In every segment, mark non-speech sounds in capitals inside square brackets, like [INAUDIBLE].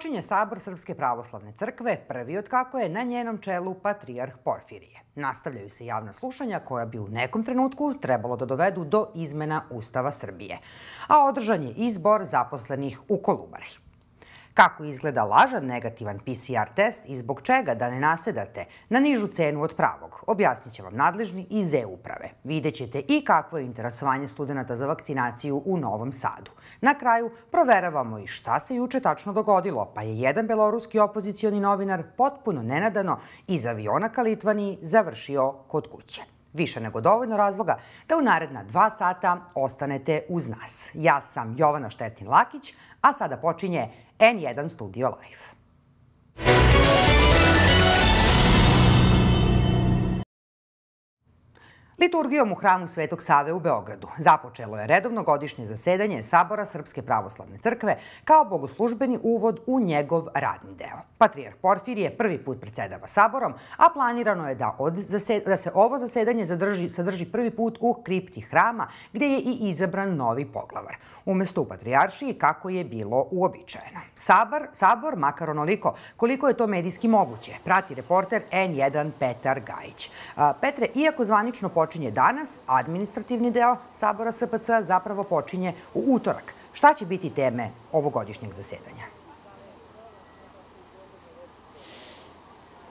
Počinje sabor Srpske pravoslavne crkve, prvi od kako je na njenom čelu patrijarh Porfirije. Nastavljaju se javna slušanja koja bi u nekom trenutku trebalo da dovedu do izmena Ustava Srbije, a održan je izbor zaposlenih u Kolubari. Kako izgleda lažan negativan PCR test i zbog čega da ne nasedate na nižu cenu od pravog, objasnit će vam nadležni iz E-uprave. Videćete i kakvo je interesovanje studenta za vakcinaciju u Novom Sadu. Na kraju proveravamo i šta se juče tačno dogodilo, pa je jedan beloruski opozicioni novinar potpuno nenadano iz aviona ka Litvaniji završio kod kuće. Više nego dovoljno razloga da u naredna dva sata ostanete uz nas. Ja sam Jovana Štetin-Lakić, a sada počinje N1 Studio Live. Liturgijom u hramu Svetog Save u Beogradu započelo je redovno godišnje zasedanje Sabora Srpske pravoslavne crkve kao bogoslužbeni uvod u njegov radni deo. Patrijarh Porfirije prvi put predsedava Saborom, a planirano je da, od da se ovo zasedanje zadrži, sadrži prvi put u kripti hrama, gde je i izabran novi poglavar, umesto u Patrijaršiji kako je bilo uobičajeno. Sabor, sabor, makar onoliko koliko je to medijski moguće, prati reporter N1 Petar Gajić. Petre, iako zvanično počeo počinje danas, administrativni deo Sabora SPC zapravo počinje u utorak. Šta će biti teme ovogodišnjeg zasedanja?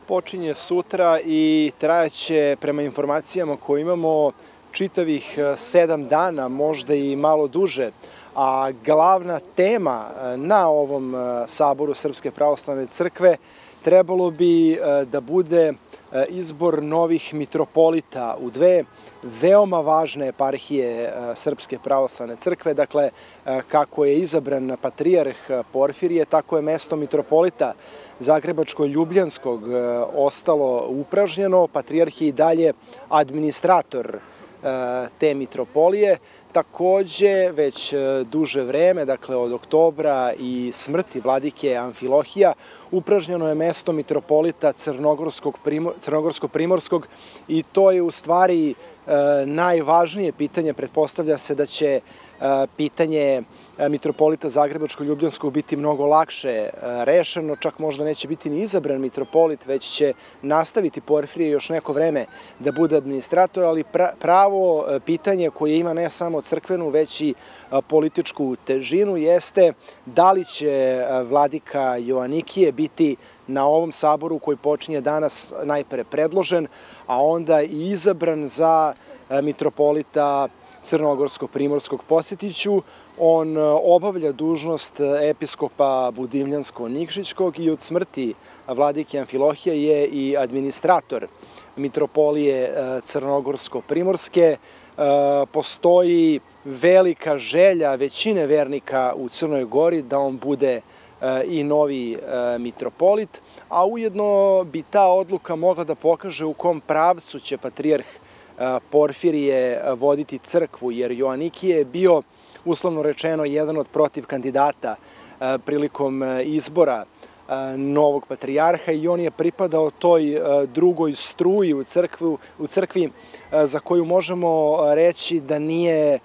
Počinje sutra i trajaće, prema informacijama koje imamo, čitavih e, sedam dana, možda i malo duže, a glavna tema e, na ovom e, saboru Srpske pravoslavne crkve trebalo bi da bude izbor novih mitropolita u dve veoma važne eparhije e, Srpske pravoslavne crkve. Dakle, e, kako je izabran patrijarh Porfirije, tako je mesto mitropolita Zagrebačko-Ljubljanskog ostalo upražnjeno. Patrijarh je i dalje administrator te mitropolije. Takođe, već e, duže vreme, dakle od oktobra i smrti vladike Amfilohija, upražnjeno je mesto mitropolita Crnogorsko-Primorskog i to je u stvari e, najvažnije pitanje. Pretpostavlja se da će e, pitanje mitropolita Zagrebačko-Ljubljanskog biti mnogo lakše e, rešeno, čak možda neće biti ni izabran mitropolit, već će nastaviti Porfirije još neko vreme da bude administrator, ali pravo e, pitanje koje ima ne samo crkvenu, već i političku težinu jeste da li će vladika Joanikije biti na ovom saboru koji počinje danas najpre predložen, a onda i izabran za mitropolita Crnogorsko-Primorskog posetiću. On e, obavlja dužnost episkopa Budimljansko-Nikšićkog i od smrti vladike Amfilohija je i administrator mitropolije e, Crnogorsko-Primorske. E, postoji velika želja većine vernika u Crnoj Gori da on bude i novi mitropolit, a ujedno bi ta odluka mogla da pokaže u kom pravcu će patrijarh Porfirije voditi crkvu, jer Joannikije je bio uslovno rečeno jedan od protiv kandidata e, prilikom e, izbora e, novog patrijarha i on je pripadao toj drugoj struji u, crkvu, u crkvi za koju možemo reći da nije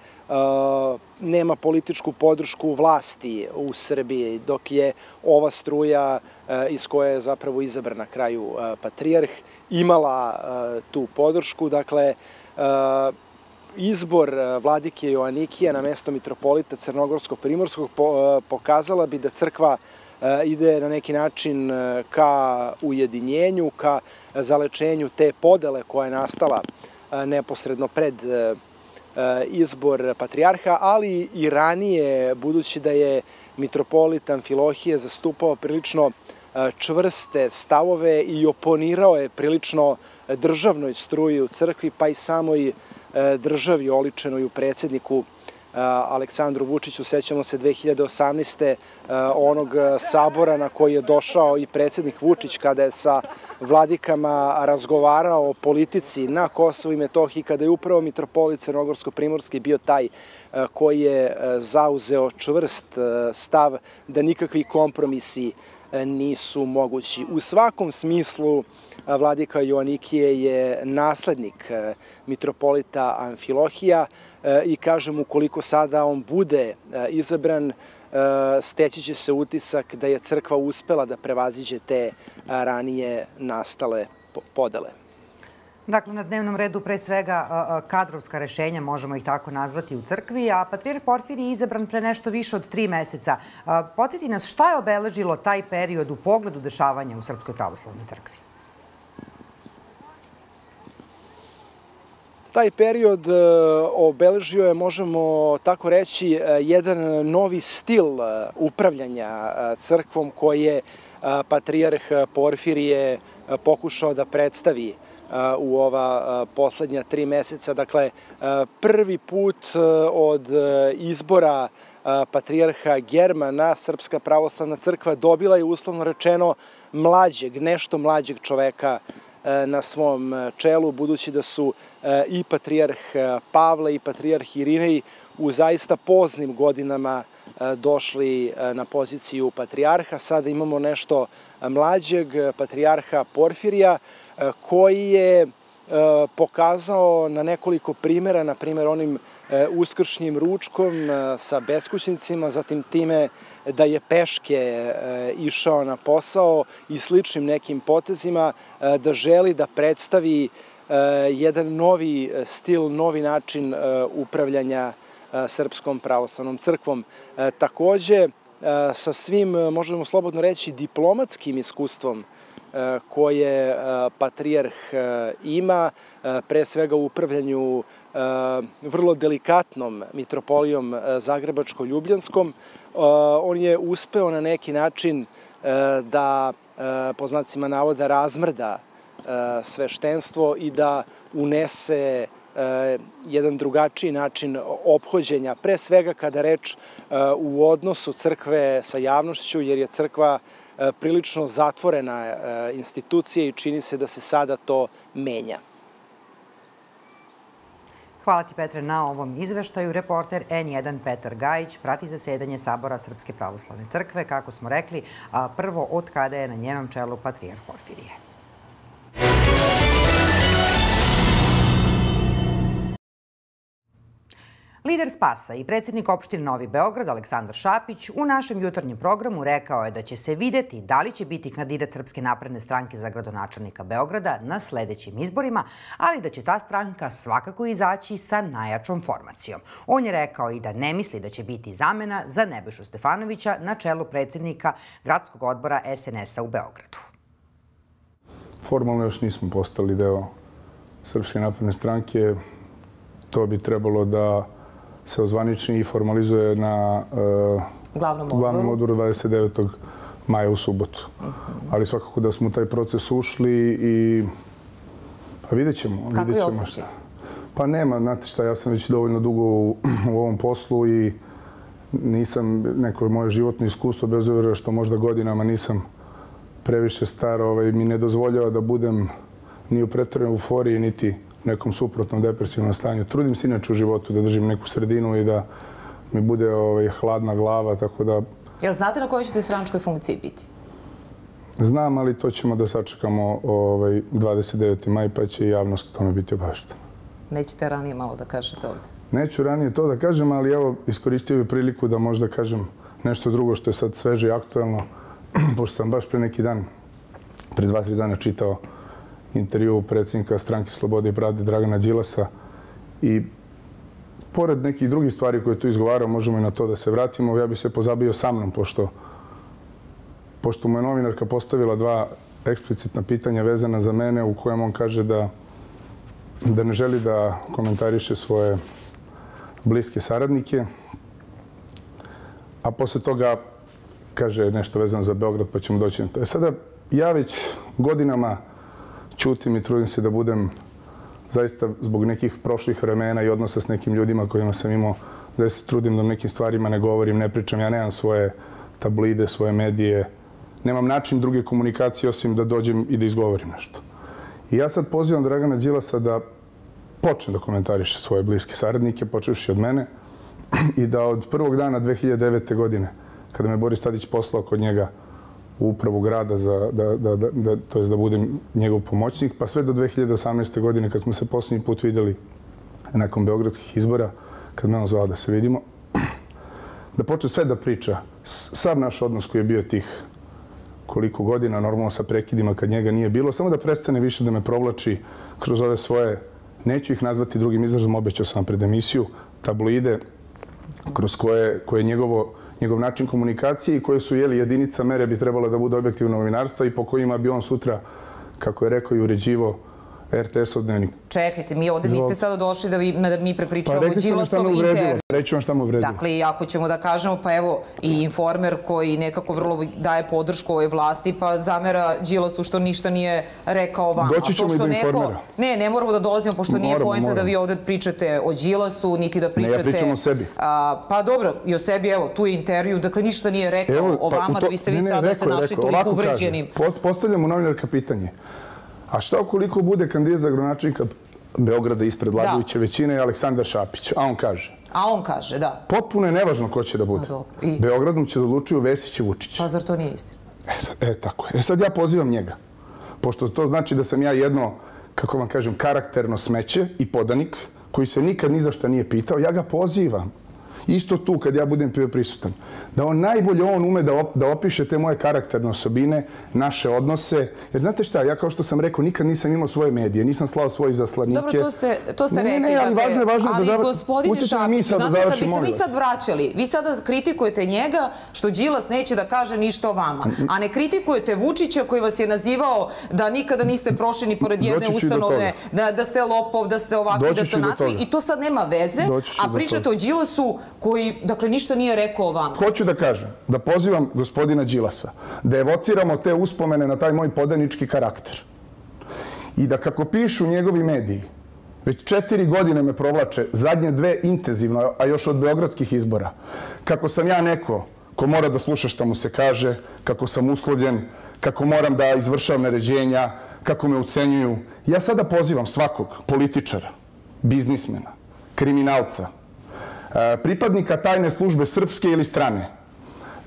nema političku podršku vlasti u Srbiji, dok je ova struja iz koje je zapravo izabran na kraju patrijarh imala tu podršku. Dakle, izbor e, vladike Joanikije na mesto mitropolita Crnogorsko-Primorskog e, pokazala bi da crkva e, ide na neki način ka ujedinjenju, ka zalečenju te podele koja je nastala neposredno pred izbor patrijarha, ali i ranije, budući da je mitropolit Amfilohije zastupao prilično čvrste stavove i oponirao je prilično državnoj struji u crkvi, pa i samoj državi oličenoj u predsedniku e, Aleksandru Vučiću. Sećamo se 2018. E, onog sabora na koji je došao i predsednik Vučić kada je sa vladikama razgovarao o politici na Kosovu i Metohiji, kada je upravo mitropolit Crnogorsko-Primorski bio taj koji je zauzeo čvrst stav da nikakvi kompromisi nisu mogući. U svakom smislu vladika Joanikije je naslednik e, mitropolita Amfilohija e, i kažem ukoliko sada on bude e, izabran steći će se utisak da je crkva uspela da prevaziđe te ranije nastale podele. Dakle, na dnevnom redu pre svega kadrovska rešenja, možemo ih tako nazvati u crkvi, a Patrir Porfir je izabran pre nešto više od tri meseca. Podsjeti nas šta je obeležilo taj period u pogledu dešavanja u Srpskoj pravoslavnoj crkvi? Taj period obeležio je, možemo tako reći, jedan novi stil upravljanja crkvom koji je patrijarh Porfirije pokušao da predstavi u ova poslednja tri meseca. Dakle, prvi put od izbora patrijarha Germana, Srpska pravoslavna crkva dobila je uslovno rečeno mlađeg, nešto mlađeg čoveka na svom čelu, budući da su i patrijarh Pavle i patrijarh Irinej u zaista poznim godinama došli na poziciju patrijarha. Sada imamo nešto mlađeg patrijarha Porfirija, koji je e, pokazao na nekoliko primjera, na primjer onim e, uskršnjim ručkom sa beskućnicima, zatim time da je peške išao na posao i sličnim nekim potezima, da želi da predstavi jedan novi stil, novi način upravljanja Srpskom pravoslavnom crkvom. Takođe, sa svim, možemo slobodno reći, diplomatskim iskustvom koje e, patrijarh e, ima, e, pre svega u upravljanju vrlo delikatnom mitropolijom Zagrebačko-Ljubljanskom. On je uspeo na neki način da, po znacima navoda, razmrda sveštenstvo i da unese jedan drugačiji način ophođenja, pre svega kada reč u odnosu crkve sa javnošću, jer je crkva E, prilično zatvorena e, institucija i čini se da se sada to menja. Hvala ti Petre na ovom izveštaju. Reporter N1 Petar Gajić prati zasedanje Sabora Srpske pravoslavne crkve, kako smo rekli, prvo od kada je na njenom čelu Patrijar Porfirije. Lider Spasa i predsjednik opštine Novi Beograd Aleksandar Šapić u našem jutarnjem programu rekao je da će se videti da li će biti kandidat Srpske napredne stranke za gradonačelnika Beograda na sledećim izborima, ali da će ta stranka svakako izaći sa najjačom formacijom. On je rekao i da ne misli da će biti zamena za Nebešu Stefanovića na čelu predsjednika gradskog odbora SNS-a u Beogradu. Formalno još nismo postali deo Srpske napredne stranke. To bi trebalo da se ozvanični i formalizuje na uh, glavnom, glavnom odboru 29. maja u subotu. Uh -huh. Ali svakako da smo u taj proces ušli i pa vidjet ćemo. Kako vidjet ćemo je osjećaj? Pa nema, znate šta, ja sam već dovoljno dugo u, [CLEARS THROAT] u ovom poslu i nisam neko moje životno iskustvo, bez obzira što možda godinama nisam previše star, ovaj, mi ne dozvoljava da budem ni u pretvorenoj euforiji, niti nekom suprotnom depresivnom stanju. Trudim se inače u životu da držim neku sredinu i da mi bude ovaj, hladna glava, tako da... Jel znate na kojoj ćete stranačkoj funkciji biti? Znam, ali to ćemo da sačekamo ovaj, 29. maj, pa će i javnost o tome biti obaveštena. Nećete ranije malo da kažete ovde? Neću ranije to da kažem, ali evo, iskoristio bih priliku da možda kažem nešto drugo što je sad sveže i aktuelno, [CLEARS THROAT] pošto sam baš pre neki dan, pre dva, tri dana čitao intervju predsjednika stranke Slobode i pravde Dragana Đilasa i pored nekih drugih stvari koje tu izgovarao, možemo i na to da se vratimo. Ja bih se pozabio sa mnom, pošto, pošto mu je novinarka postavila dva eksplicitna pitanja vezana za mene u kojem on kaže da, da ne želi da komentariše svoje bliske saradnike. A posle toga kaže nešto vezano za Beograd, pa ćemo doći na to. E sada, ja već godinama ćutim i trudim se da budem zaista zbog nekih prošlih vremena i odnosa s nekim ljudima kojima sam imao, da se trudim da nekim stvarima ne govorim, ne pričam. Ja nemam svoje tablide, svoje medije. Nemam način druge komunikacije osim da dođem i da izgovorim nešto. I ja sad pozivam Dragana Đilasa da počne da komentariše svoje bliske saradnike, počeši od mene, [CLEARS THROAT] i da od prvog dana 2009. godine, kada me Boris Tadić poslao kod njega, upravu grada za, da, da, da, da, to je da budem njegov pomoćnik, pa sve do 2018. godine kad smo se posljednji put videli nakon beogradskih izbora, kad me on zvao da se vidimo. da počne sve da priča, sav naš odnos koji je bio tih koliko godina, normalno sa prekidima kad njega nije bilo, samo da prestane više da me provlači kroz ove svoje, neću ih nazvati drugim izrazom, obećao sam pred emisiju, tabloide, kroz koje, koje njegovo, njegov način komunikacije i koje su jeli jedinica mere bi trebalo da bude objektivno novinarstva i po kojima bi on sutra, kako je rekao, i uređivo RTS-ov dnevnik. Čekajte, mi ovde niste sada došli da, vi, da mi prepričavamo pa, Đilasov intervju. Reći vam šta mu uvredilo. Dakle, ako ćemo da kažemo, pa evo, i informer koji nekako vrlo daje podršku ovoj vlasti, pa zamera Đilasu što ništa nije rekao vam. Doći ćemo i do informera. Ne, ne moramo da dolazimo, pošto moramo, nije pojenta da vi ovde pričate o Đilasu, niti da pričate... Ne, ja pričam o sebi. A, pa dobro, i o sebi, evo, tu je intervju, dakle, ništa nije rekao evo, pa, o vama, to, da biste vi ne, sada rekao, se našli toliko uvređenim. Postavljamo novinarka pitanje. A šta ukoliko bude kandidat za gradonačelnika Beograda ispred da. vladajuće većine i Aleksandar Šapić? A on kaže? A on kaže, da. Potpuno je nevažno ko će da bude. I... Beogradom će da odlučuju Vesić i Vučić. Pa zar to nije istina? E, sad, e, tako je. E sad ja pozivam njega. Pošto to znači da sam ja jedno, kako vam kažem, karakterno smeće i podanik, koji se nikad ni za šta nije pitao, ja ga pozivam isto tu kad ja budem bio prisutan, da on najbolje on ume da, op, da opiše te moje karakterne osobine, naše odnose. Jer znate šta, ja kao što sam rekao, nikad nisam imao svoje medije, nisam slao svoje zaslanike. Dobro, to ste, to ste ne, rekli. Ne, ne, ali dakle, važno je važno ali da završimo. gospodine Šapić, da znate, da kad bi se mi sad vraćali, vi sada kritikujete njega što Đilas neće da kaže ništa o vama, a ne kritikujete Vučića koji vas je nazivao da nikada niste prošli ni pored jedne ustanove, da, da ste lopov, da ste ovakvi, da ste onakvi. I to sad nema veze, a pričate o Đilasu koji, dakle, ništa nije rekao o vama. Hoću da kažem, da pozivam gospodina Đilasa, da evociramo te uspomene na taj moj podanički karakter. I da kako pišu njegovi mediji, već četiri godine me provlače, zadnje dve intenzivno, a još od beogradskih izbora, kako sam ja neko ko mora da sluša šta mu se kaže, kako sam uslovljen, kako moram da izvršavam naređenja, kako me ucenjuju. Ja sada pozivam svakog političara, biznismena, kriminalca, pripadnika tajne službe srpske ili strane,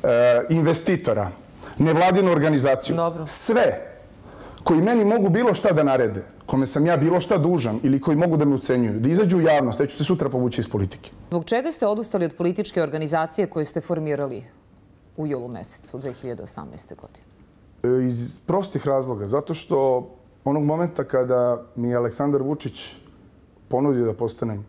e, investitora, nevladinu organizaciju, Dobro. sve koji meni mogu bilo šta da narede, kome sam ja bilo šta dužan ili koji mogu da me ucenjuju, da izađu u javnost, ja ću se sutra povući iz politike. Zbog čega ste odustali od političke organizacije koju ste formirali u julu mesecu 2018. godine? E, iz prostih razloga. Zato što onog momenta kada mi je Aleksandar Vučić ponudio da postanem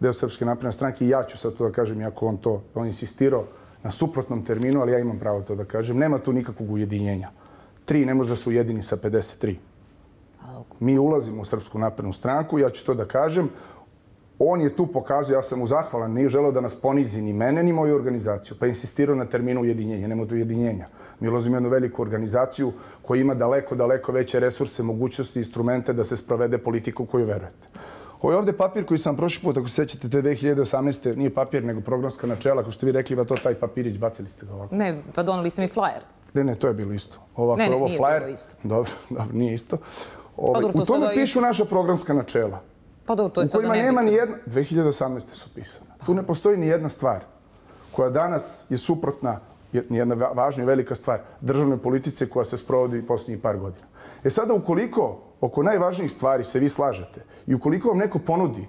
deo Srpske napredne stranke i ja ću sad to da kažem, iako on to, on insistirao na suprotnom terminu, ali ja imam pravo to da kažem. Nema tu nikakvog ujedinjenja. Tri ne može da su ujedini sa 53. Mi ulazimo u Srpsku naprednu stranku, ja ću to da kažem. On je tu pokazao, ja sam mu zahvalan, nije želeo da nas ponizi ni mene, ni moju organizaciju, pa insistirao na terminu ujedinjenja. Nema tu ujedinjenja. Mi ulazimo u jednu veliku organizaciju koja ima daleko, daleko veće resurse, mogućnosti, instrumente da se sprovede politiku koju verujete. Ovo je ovde papir koji sam prošli put, ako se sećate, te 2018. nije papir, nego programska načela, ako ste vi rekli, va to taj papirić, bacili ste ga ovako. Ne, pa donali ste mi flyer. Ne, ne, to je bilo isto. Ovako, ne, ne, ovo nije flyer, bilo isto. Dobro, [LAUGHS] dobro, nije isto. Ove, pa, dobro, to u tome pišu naša programska načela. Pa dobro, to je sada nebitno. U kojima nema ni jedna... 2018. su pisane. Tu ne postoji ni jedna stvar koja danas je suprotna, jedna važna i velika stvar, državne politice koja se sprovodi posljednjih par godina. E sada, ukoliko oko najvažnijih stvari se vi slažete i ukoliko vam neko ponudi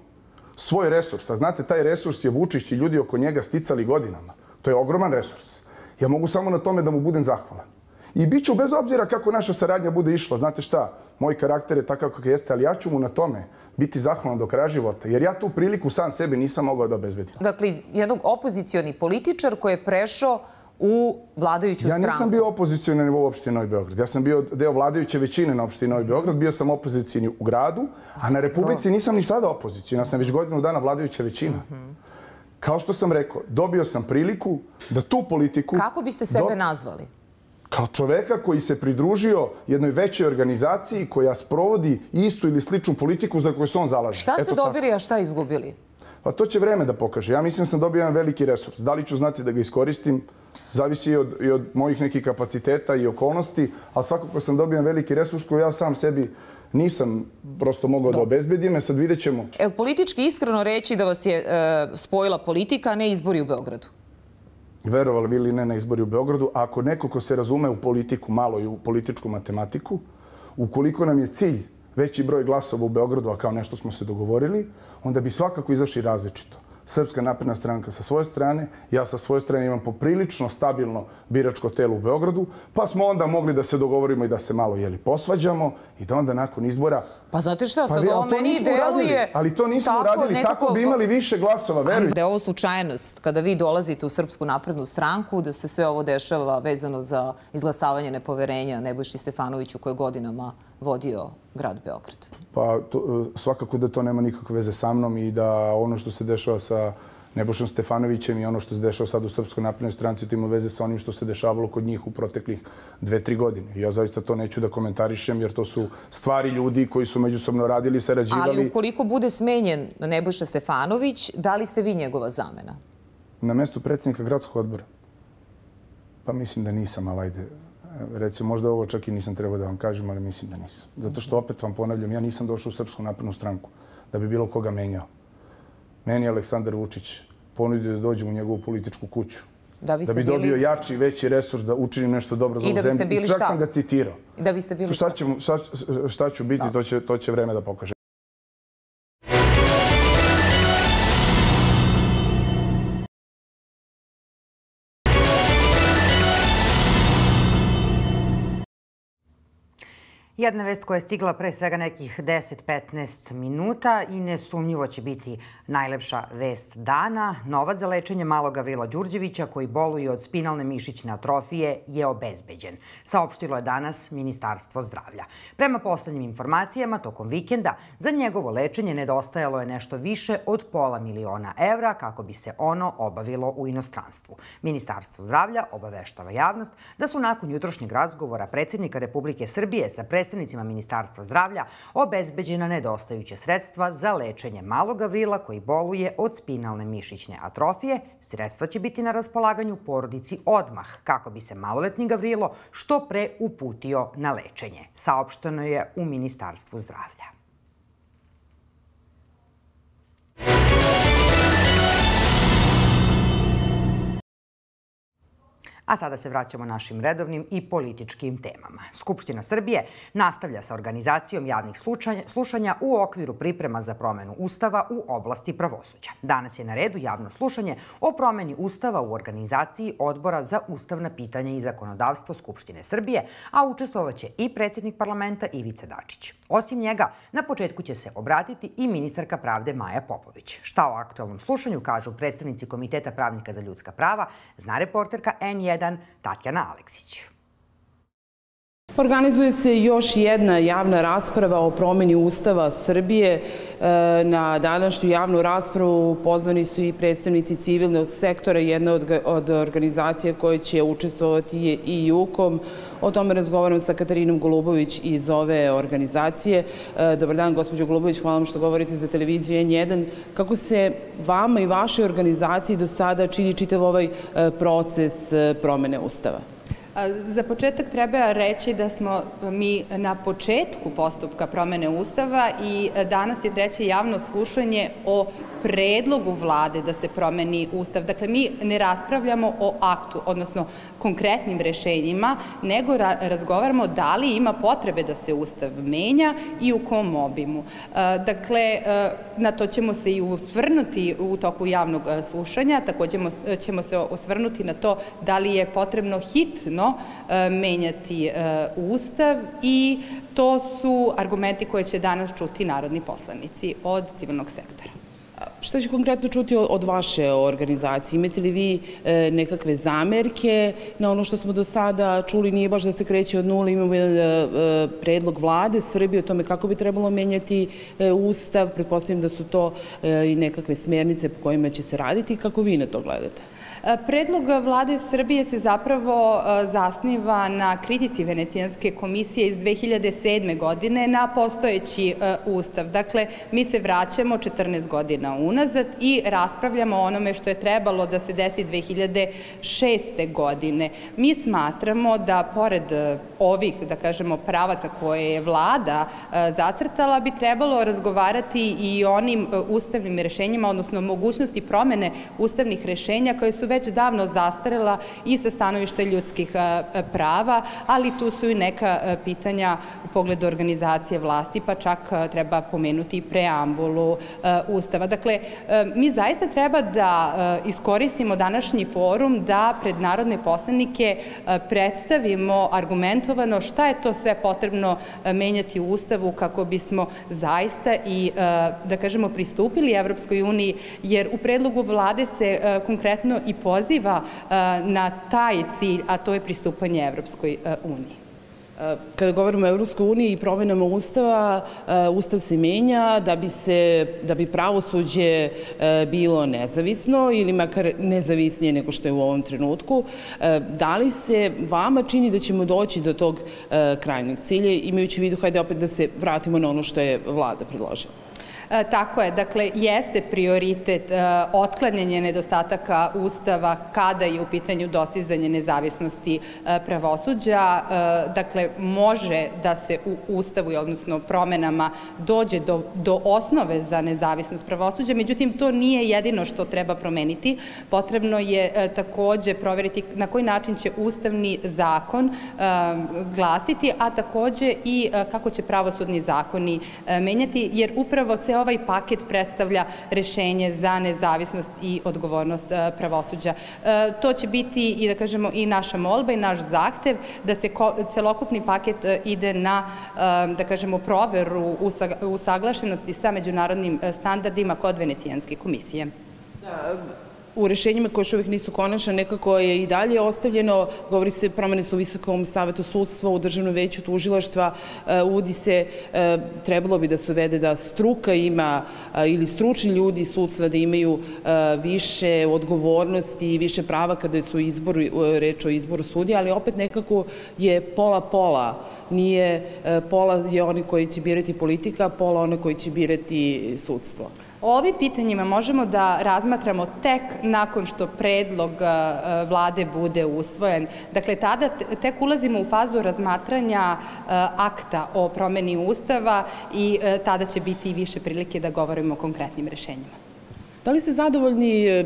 svoj resurs, a znate, taj resurs je Vučić i ljudi oko njega sticali godinama, to je ogroman resurs. Ja mogu samo na tome da mu budem zahvalan. I bit ću bez obzira kako naša saradnja bude išla. Znate šta, moj karakter je takav kakav jeste, ali ja ću mu na tome biti zahvalan do kraja života, jer ja tu priliku sam sebi nisam mogao da obezbedim. Dakle, jednog opozicioni političar koji je prešao u vladajuću stranku. Ja nisam bio opozicioni na nivou opštine Novi Beograd. Ja sam bio deo vladajuće većine na opštini Novi Beograd. Bio sam opozicijni u gradu, a na Republici nisam ni sada opozicijni. Ja sam već godinu dana vladajuća većina. Kao što sam rekao, dobio sam priliku da tu politiku... Kako biste sebe nazvali? Kao čoveka koji se pridružio jednoj većoj organizaciji koja sprovodi istu ili sličnu politiku za koju se on zalaže. Šta ste dobili, a šta izgubili? Pa to će vreme da pokaže. Ja mislim da sam dobio jedan veliki resurs. Da li ću znati da ga iskoristim, zavisi i od, i od mojih nekih kapaciteta i okolnosti, ali svakako sam dobio veliki resurs koji ja sam sebi nisam prosto mogao da obezbedim, e sad vidjet ćemo. Je politički iskreno reći da vas je e, spojila politika, a ne izbori u Beogradu? Verovali vi ili ne na izbori u Beogradu, ako neko ko se razume u politiku, malo i u političku matematiku, ukoliko nam je cilj veći broj glasova u Beogradu, a kao nešto smo se dogovorili, onda bi svakako izašli različito. Srpska napredna stranka sa svoje strane, ja sa svoje strane imam poprilično stabilno biračko telo u Beogradu, pa smo onda mogli da se dogovorimo i da se malo jeli posvađamo i da onda nakon izbora Pa znate šta, sad pa, ovo meni deluje... Ali to nismo tako, uradili, nekako, tako bi imali više glasova, verujte. Da je ovo slučajnost, kada vi dolazite u Srpsku naprednu stranku, da se sve ovo dešava vezano za izglasavanje nepoverenja Nebojši Stefanoviću koji je godinama vodio grad Beograd? Pa to, svakako da to nema nikakve veze sa mnom i da ono što se dešava sa Nebojšom Stefanovićem i ono što se dešava sad u Srpskoj naprednoj stranci, to ima veze sa onim što se dešavalo kod njih u proteklih dve, tri godine. Ja zaista to neću da komentarišem, jer to su stvari ljudi koji su međusobno radili, sarađivali. Ali ukoliko bude smenjen Nebojša Stefanović, da li ste vi njegova zamena? Na mestu predsednika gradskog odbora? Pa mislim da nisam, ali ajde, recimo možda ovo čak i nisam trebao da vam kažem, ali mislim da nisam. Zato što opet vam ponavljam, ja nisam došao u Srpsku naprednu stranku da bi bilo koga menjao. Meni je Aleksandar Vučić ponudio da dođem u njegovu političku kuću. Da bi, da bi dobio bili... jači, veći resurs da učinim nešto dobro za ovu zemlju. I da biste bili šta? Čak sam ga citirao. I da biste bili šta? Šta, ćemo, šta, šta ću biti, da. to, će, to će vreme da pokaže. Jedna vest koja je stigla pre svega nekih 10-15 minuta i nesumnjivo će biti najlepša vest dana. Novac za lečenje malog Gavrila Đurđevića koji boluje od spinalne mišićne atrofije je obezbeđen. Saopštilo je danas Ministarstvo zdravlja. Prema poslednjim informacijama, tokom vikenda za njegovo lečenje nedostajalo je nešto više od pola miliona evra kako bi se ono obavilo u inostranstvu. Ministarstvo zdravlja obaveštava javnost da su nakon jutrošnjeg razgovora predsednika Republike Srbije sa predstavnicima predstavnicima Ministarstva zdravlja obezbeđena nedostajuće sredstva za lečenje malog Gavrila koji boluje od spinalne mišićne atrofije. Sredstva će biti na raspolaganju porodici odmah kako bi se maloletni Gavrilo što pre uputio na lečenje. Saopšteno je u Ministarstvu zdravlja. A sada se vraćamo našim redovnim i političkim temama. Skupština Srbije nastavlja sa organizacijom javnih slušanja u okviru priprema za promenu Ustava u oblasti pravosuđa. Danas je na redu javno slušanje o promeni Ustava u organizaciji Odbora za ustavna pitanja i zakonodavstvo Skupštine Srbije, a učestvovaće i predsjednik parlamenta Ivica Dačić. Osim njega, na početku će se obratiti i ministarka pravde Maja Popović. Šta o aktualnom slušanju kažu predstavnici Komiteta pravnika za ljudska prava, zna reporterka N1 1 Tatjana Aleksić. Organizuje se još jedna javna rasprava o promeni Ustava Srbije. E, na današnju javnu raspravu pozvani su i predstavnici civilnog sektora, jedna od, organizacija koje će učestvovati je i JUKOM. O tome razgovaram sa Katarinom Golubović iz ove organizacije. E, dobar dan, gospođo Golubović, hvala vam što govorite za televiziju N1. Kako se vama i vašoj organizaciji do sada čini čitav ovaj e, proces promene Ustava? Za početak treba reći da smo mi na početku postupka promene Ustava i danas je treće javno slušanje o predlogu vlade da se promeni Ustav. Dakle, mi ne raspravljamo o aktu, odnosno konkretnim rešenjima, nego ra razgovaramo da li ima potrebe da se Ustav menja i u kom obimu. E, dakle, e, na to ćemo se i usvrnuti u toku javnog e, slušanja, takođe ćemo se osvrnuti na to da li je potrebno hitno menjati Ustav i to su argumenti koje će danas čuti narodni poslanici od civilnog sektora. Šta će konkretno čuti od vaše organizacije? Imate li vi e, nekakve zamerke na ono što smo do sada čuli? Nije baš da se kreće od nula, imamo jedan e, e, predlog vlade Srbije o tome kako bi trebalo menjati ustav. Pretpostavljam da su to i nekakve smernice po kojima će se raditi. Kako vi na to gledate? E, predlog vlade Srbije se zapravo e, zasniva na kritici Venecijanske komisije iz 2007. godine na postojeći e, ustav. Dakle, mi se vraćamo 14 godina unazad i raspravljamo o onome što je trebalo da se desi 2006. godine. Mi smatramo da pored ovih, da kažemo, pravaca koje je vlada zacrtala, bi trebalo razgovarati i onim ustavnim rešenjima, odnosno mogućnosti promene ustavnih rešenja koje su već davno zastarela i sa stanovišta ljudskih prava, ali tu su i neka pitanja u pogledu organizacije vlasti, pa čak treba pomenuti i preambulu Ustava. Dakle, mi zaista treba da iskoristimo današnji forum da pred narodne poslanike predstavimo argumentovano šta je to sve potrebno menjati u Ustavu kako bismo zaista i, da kažemo, pristupili Evropskoj uniji, jer u predlogu vlade se konkretno i poziva na taj cilj, a to je pristupanje Evropskoj uniji. Kada govorimo o Evropskoj uniji i promenama Ustava, Ustav se menja da bi, se, da bi pravosuđe bilo nezavisno ili makar nezavisnije nego što je u ovom trenutku. Da li se vama čini da ćemo doći do tog krajnjeg cilja, imajući u vidu, hajde opet da se vratimo na ono što je vlada predložila? E, tako je, dakle, jeste prioritet e, otklanjanje nedostataka Ustava kada je u pitanju dostizanje nezavisnosti e, pravosuđa. Dakle, može da se u Ustavu, odnosno promenama, dođe do, do osnove za nezavisnost pravosuđa, međutim, to nije jedino što treba promeniti. Potrebno je takođe proveriti na koji način će Ustavni zakon glasiti, a takođe i kako će pravosudni zakoni menjati, jer upravo ceo ovaj paket predstavlja rešenje za nezavisnost i odgovornost e, pravosuđa. E, to će biti i da kažemo i naša molba i naš zahtev da se celokupni paket e, ide na da kažemo proveru usaglašenosti sa međunarodnim standardima kod Venecijanske komisije. Da, u rešenjima koje još uvijek nisu konačne, nekako je i dalje ostavljeno, govori se promene su u Visokom savetu sudstva, u Državnom veću tužilaštva, e, uvodi se, e, trebalo bi da se uvede da struka ima e, ili stručni ljudi sudstva da imaju više odgovornosti i više prava kada su izboru, reč o izboru sudija, ali opet nekako je pola-pola nije pola je oni koji će birati politika, pola one koji će birati sudstvo. O ovim pitanjima možemo da razmatramo tek nakon što predlog e, vlade bude usvojen. Dakle, tada tek ulazimo u fazu razmatranja e, akta o promeni Ustava i e, tada će biti i više prilike da govorimo o konkretnim rešenjima. Da li ste zadovoljni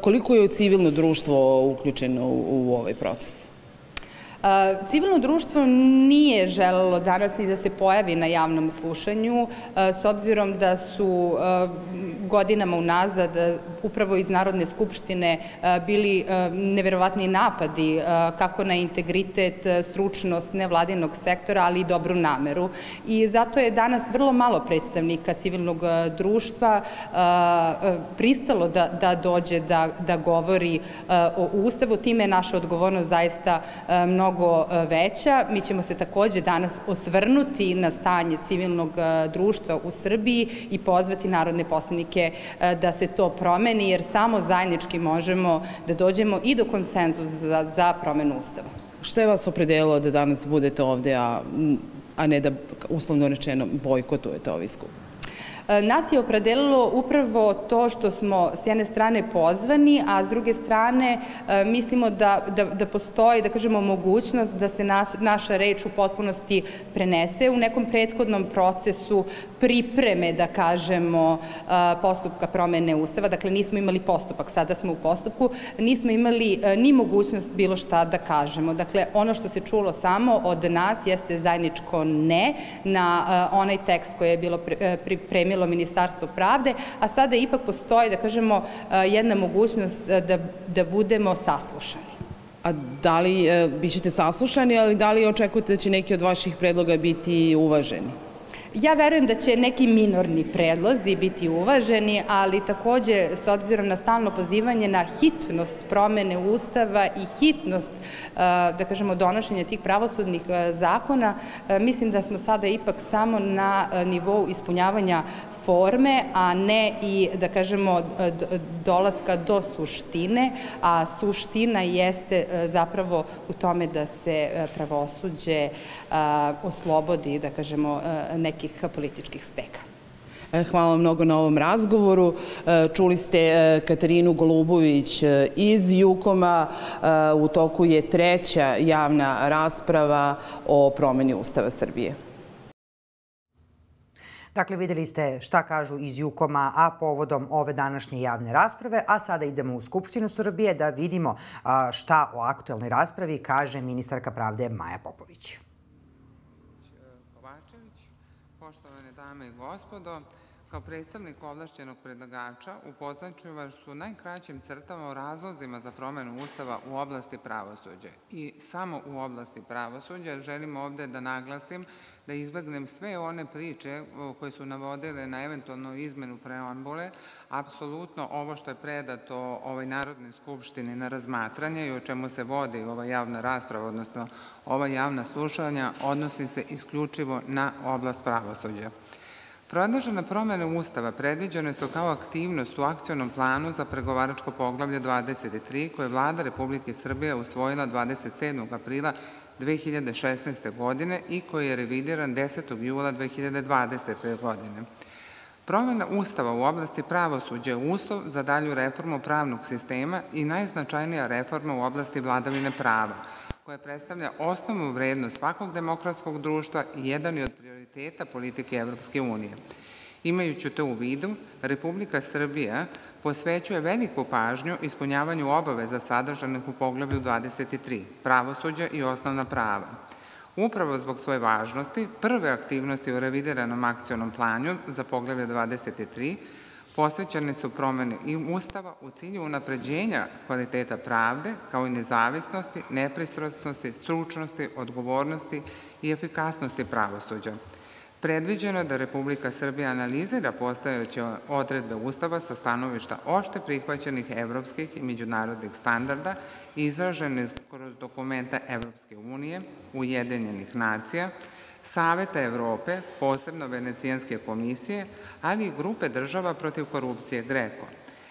koliko je civilno društvo uključeno u ovaj proces? Civilno društvo nije želelo danas ni da se pojavi na javnom slušanju, s obzirom da su godinama unazad upravo iz Narodne skupštine bili neverovatni napadi kako na integritet, stručnost nevladinog sektora, ali i dobru nameru. I zato je danas vrlo malo predstavnika civilnog društva pristalo da, da dođe da, da govori o Ustavu. Time je naša odgovornost zaista mnogo mnogo e, veća. Mi ćemo se takođe danas osvrnuti na stanje civilnog e, društva u Srbiji i pozvati narodne poslanike e, da se to promeni, jer samo zajednički možemo da dođemo i do konsenzusa za promenu Ustava. Što je vas opredelilo da danas budete ovde, a, a ne da uslovno rečeno bojkotujete ovaj skup? E, nas je opredelilo upravo to što smo s jedne strane pozvani, a s druge strane e, mislimo da, da, da postoji, da kažemo, mogućnost da se naša reč u potpunosti prenese u nekom prethodnom procesu pripreme, da kažemo, e, postupka promene Ustava. Dakle, nismo imali postupak, sada smo u postupku, nismo imali ni mogućnost bilo šta da kažemo. Dakle, ono što se čulo samo od nas jeste zajedničko ne na onaj tekst koji je bilo pripremilo pripremilo Ministarstvo pravde, a sada ipak postoji, da kažemo, e, jedna mogućnost e, da, da budemo saslušani. A da li e, bićete saslušani, ali da li očekujete da će neki od vaših predloga biti uvaženi? Ja verujem da će neki minorni predlozi biti uvaženi, ali takođe, s obzirom na stalno pozivanje na hitnost promene Ustava i hitnost, da kažemo, donošenja tih pravosudnih zakona, mislim da smo sada ipak samo na nivou ispunjavanja forme, a ne i, da kažemo, dolaska do suštine, a suština jeste e, zapravo u tome da se e, pravosuđe e, oslobodi, da kažemo, nekih političkih speka. Hvala vam mnogo na ovom razgovoru. Čuli ste Katarinu Golubović iz Jukoma. U toku je treća javna rasprava o promeni Ustava Srbije. Dakle, videli ste šta kažu iz Jukoma, a povodom ove današnje javne rasprave, a sada idemo u Skupštinu Srbije da vidimo šta o aktuelnoj raspravi kaže ministarka pravde Maja Popović. Kovačević, poštovane dame i gospodo, Kao predstavnik ovlašćenog predlagača upoznaću vas u najkraćim crtama o razlozima za promenu Ustava u oblasti pravosuđa. I samo u oblasti pravosuđa želim ovde da naglasim da izbegnem sve one priče koje su navodile na eventualnu izmenu preambule, apsolutno ovo što je predato ovoj Narodnoj skupštini na razmatranje i o čemu se vodi ova javna rasprava, odnosno ova javna slušanja, odnosi se isključivo na oblast pravosuđa. Predložene promene Ustava predviđene su kao aktivnost u akcionom planu za pregovaračko poglavlje 23 koje je Vlada Republike Srbije usvojila 27. aprila 2016. godine i koji je revidiran 10. jula 2020. godine. Promena Ustava u oblasti pravosuđa je uslov za dalju reformu pravnog sistema i najznačajnija reforma u oblasti vladavine prava – koja predstavlja osnovnu vrednost svakog demokratskog društva i jedan je od prioriteta politike Evropske unije. Imajući to u vidu, Republika Srbija posvećuje veliku pažnju ispunjavanju obaveza sadržanih u poglavlju 23, pravosuđa i osnovna prava. Upravo zbog svoje važnosti, prve aktivnosti u revideranom akcionom planju za poglavlje 23 posvećene su promene i Ustava u cilju unapređenja kvaliteta pravde, kao i nezavisnosti, nepristrasnosti, stručnosti, odgovornosti i efikasnosti pravosuđa. Predviđeno da Republika Srbija analizira postojeće odredbe Ustava sa stanovišta opšte prihvaćenih evropskih i međunarodnih standarda izražene kroz dokumenta Evropske unije, Ujedinjenih nacija, Saveta Evrope, posebno Venecijanske komisije, ali i grupe država protiv korupcije Greko,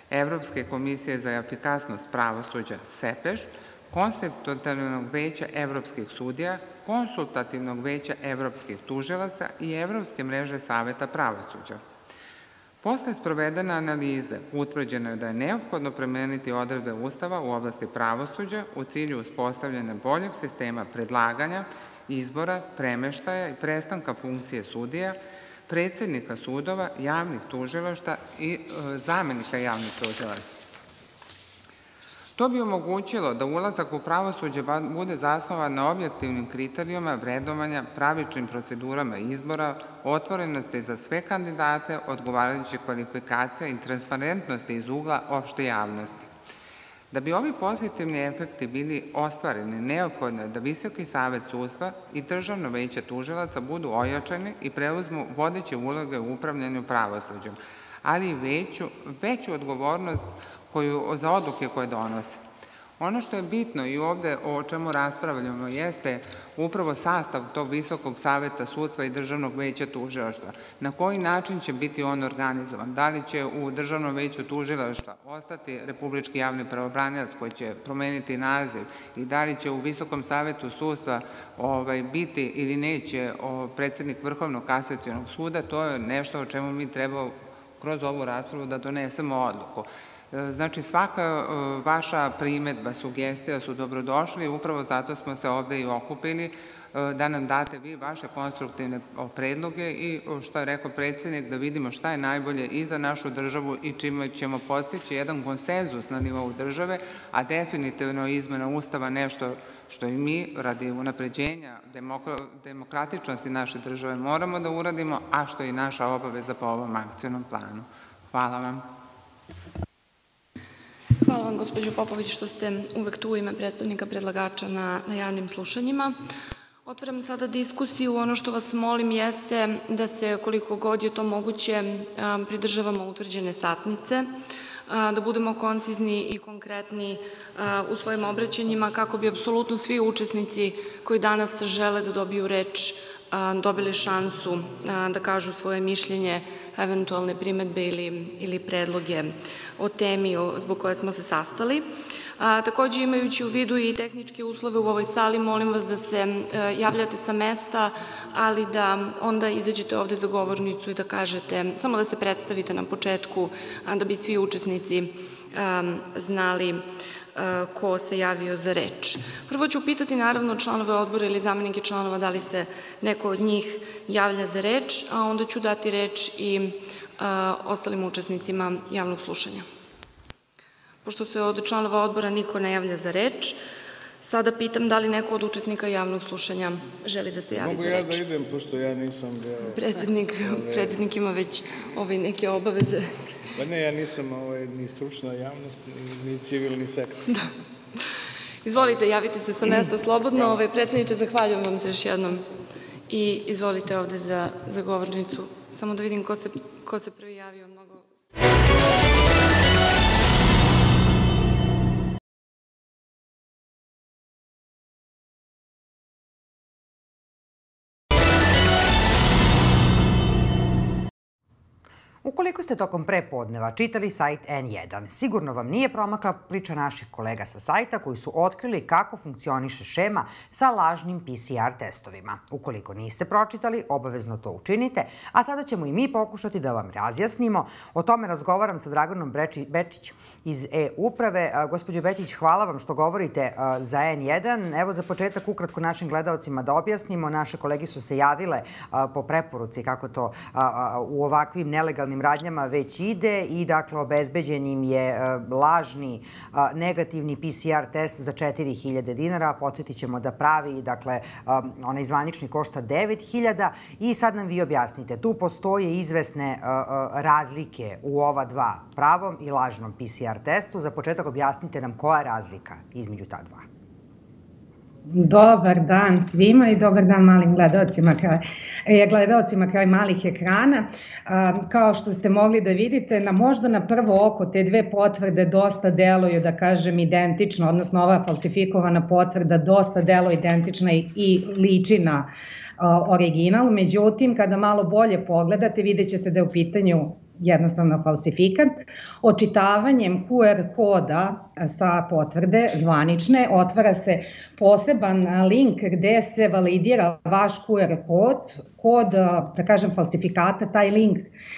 Evropske komisije za efikasnost pravosuđa SEPEŽ, Konstitutivnog veća evropskih sudija, Konsultativnog veća evropskih tužilaca i Evropske mreže Saveta pravosuđa. Posle sprovedene analize utvrđeno je da je neophodno premeniti odredbe Ustava u oblasti pravosuđa u cilju uspostavljanja boljeg sistema predlaganja, izbora, premeštaja i prestanka funkcije sudija, predsednika sudova, javnih tužilašta i e, zamenika javnih tužilaca. To bi omogućilo da ulazak u pravosuđe bude zasnovan na objektivnim kriterijuma vredovanja, pravičnim procedurama izbora, otvorenosti za sve kandidate, odgovarajuće kvalifikacija i transparentnosti iz ugla opšte javnosti. Da bi ovi pozitivni efekti bili ostvareni, neophodno je da Visoki savet sudstva i Državno veće tužilaca budu ojačani i preuzmu vodeće uloge u upravljanju pravosuđem, ali i veću, veću odgovornost koju, za odluke koje donose. Ono što je bitno i ovde o čemu raspravljamo jeste upravo sastav tog Visokog saveta sudstva i Državnog veća tužilaštva. Na koji način će biti on organizovan? Da li će u Državnom veću tužilaštva ostati Republički javni pravobranilac koji će promeniti naziv i da li će u Visokom savetu sudstva ovaj, biti ili neće o, predsednik Vrhovnog kasacijonog suda, to je nešto o čemu mi treba kroz ovu raspravu da donesemo odluku. Znači, svaka e, vaša primetba, sugestija su dobrodošli upravo zato smo se ovde i okupili e, da nam date vi vaše konstruktivne predloge i, što je rekao predsednik, da vidimo šta je najbolje i za našu državu i čime ćemo postići jedan konsenzus na nivou države, a definitivno izmena Ustava nešto što i mi radi unapređenja demokratičnosti naše države moramo da uradimo, a što je i naša obaveza po ovom akcijnom planu. Hvala vam. Hvala vam, gospođo Popović, što ste uvek tu ime predstavnika predlagača na, na javnim slušanjima. Otvaram sada diskusiju. Ono što vas molim jeste da se, koliko god je to moguće, pridržavamo utvrđene satnice, da budemo koncizni i konkretni u svojim obraćanjima kako bi apsolutno svi učesnici koji danas žele da dobiju reč dobili šansu da kažu svoje mišljenje, eventualne primetbe ili, ili predloge o temi zbog koje smo se sastali. A, takođe imajući u vidu i tehničke uslove u ovoj sali, molim vas da se e, javljate sa mesta, ali da onda izađete ovde za govornicu i da kažete, samo da se predstavite na početku, da bi svi učesnici znali ko se javio za reč. Prvo ću pitati naravno članove odbora ili zamenike članova da li se neko od njih javlja za reč, a onda ću dati reč i ostalim učesnicima javnog slušanja. Pošto se od članova odbora niko ne javlja za reč, Sada pitam da li neko od učesnika javnog slušanja želi da se javi za reč. Mogu ja da idem, pošto ja nisam deo... Predsednik, predsednik ima već ovaj, neke obaveze. Pa ne, ja nisam ovaj, ni stručna javnost, ni, ni civilni sektor. Da. Izvolite, javite se sa mesta slobodno. Ovaj, predsedniče, zahvaljujem vam se još jednom. I izvolite ovde za, za govornicu. Samo da vidim ko se, ko se prvi javio. Mnogo... Ukoliko ste tokom prepodneva čitali sajt N1, sigurno vam nije promakla priča naših kolega sa sajta koji su otkrili kako funkcioniše šema sa lažnim PCR testovima. Ukoliko niste pročitali, obavezno to učinite, a sada ćemo i mi pokušati da vam razjasnimo. O tome razgovaram sa Draganom Bečić iz E-uprave. Gospođo Bečić, hvala vam što govorite za N1. Evo za početak ukratko našim gledalcima da objasnimo. Naše kolegi su se javile po preporuci kako to u ovakvim nelegalnim kriminalnim radnjama već ide i dakle obezbeđen im je e, lažni e, negativni PCR test za 4000 dinara. Podsjetit ćemo da pravi, dakle, e, onaj zvanični košta 9000 i sad nam vi objasnite. Tu postoje izvesne razlike u ova dva, pravom i lažnom PCR testu. Za početak objasnite nam koja je razlika između ta dva. Dobar dan svima i dobar dan malim gledalcima kraj, e, gledalcima kraj malih ekrana. Kao što ste mogli da vidite, na možda na prvo oko te dve potvrde dosta deluju, da kažem, identično, odnosno ova falsifikovana potvrda dosta deluje identična i liči na original. Međutim, kada malo bolje pogledate, vidjet ćete da je u pitanju jednostavno falsifikat. Očitavanjem QR koda sa potvrde zvanične otvara se poseban link gde se validira vaš QR kod, kod, da kažem, falsifikata, taj link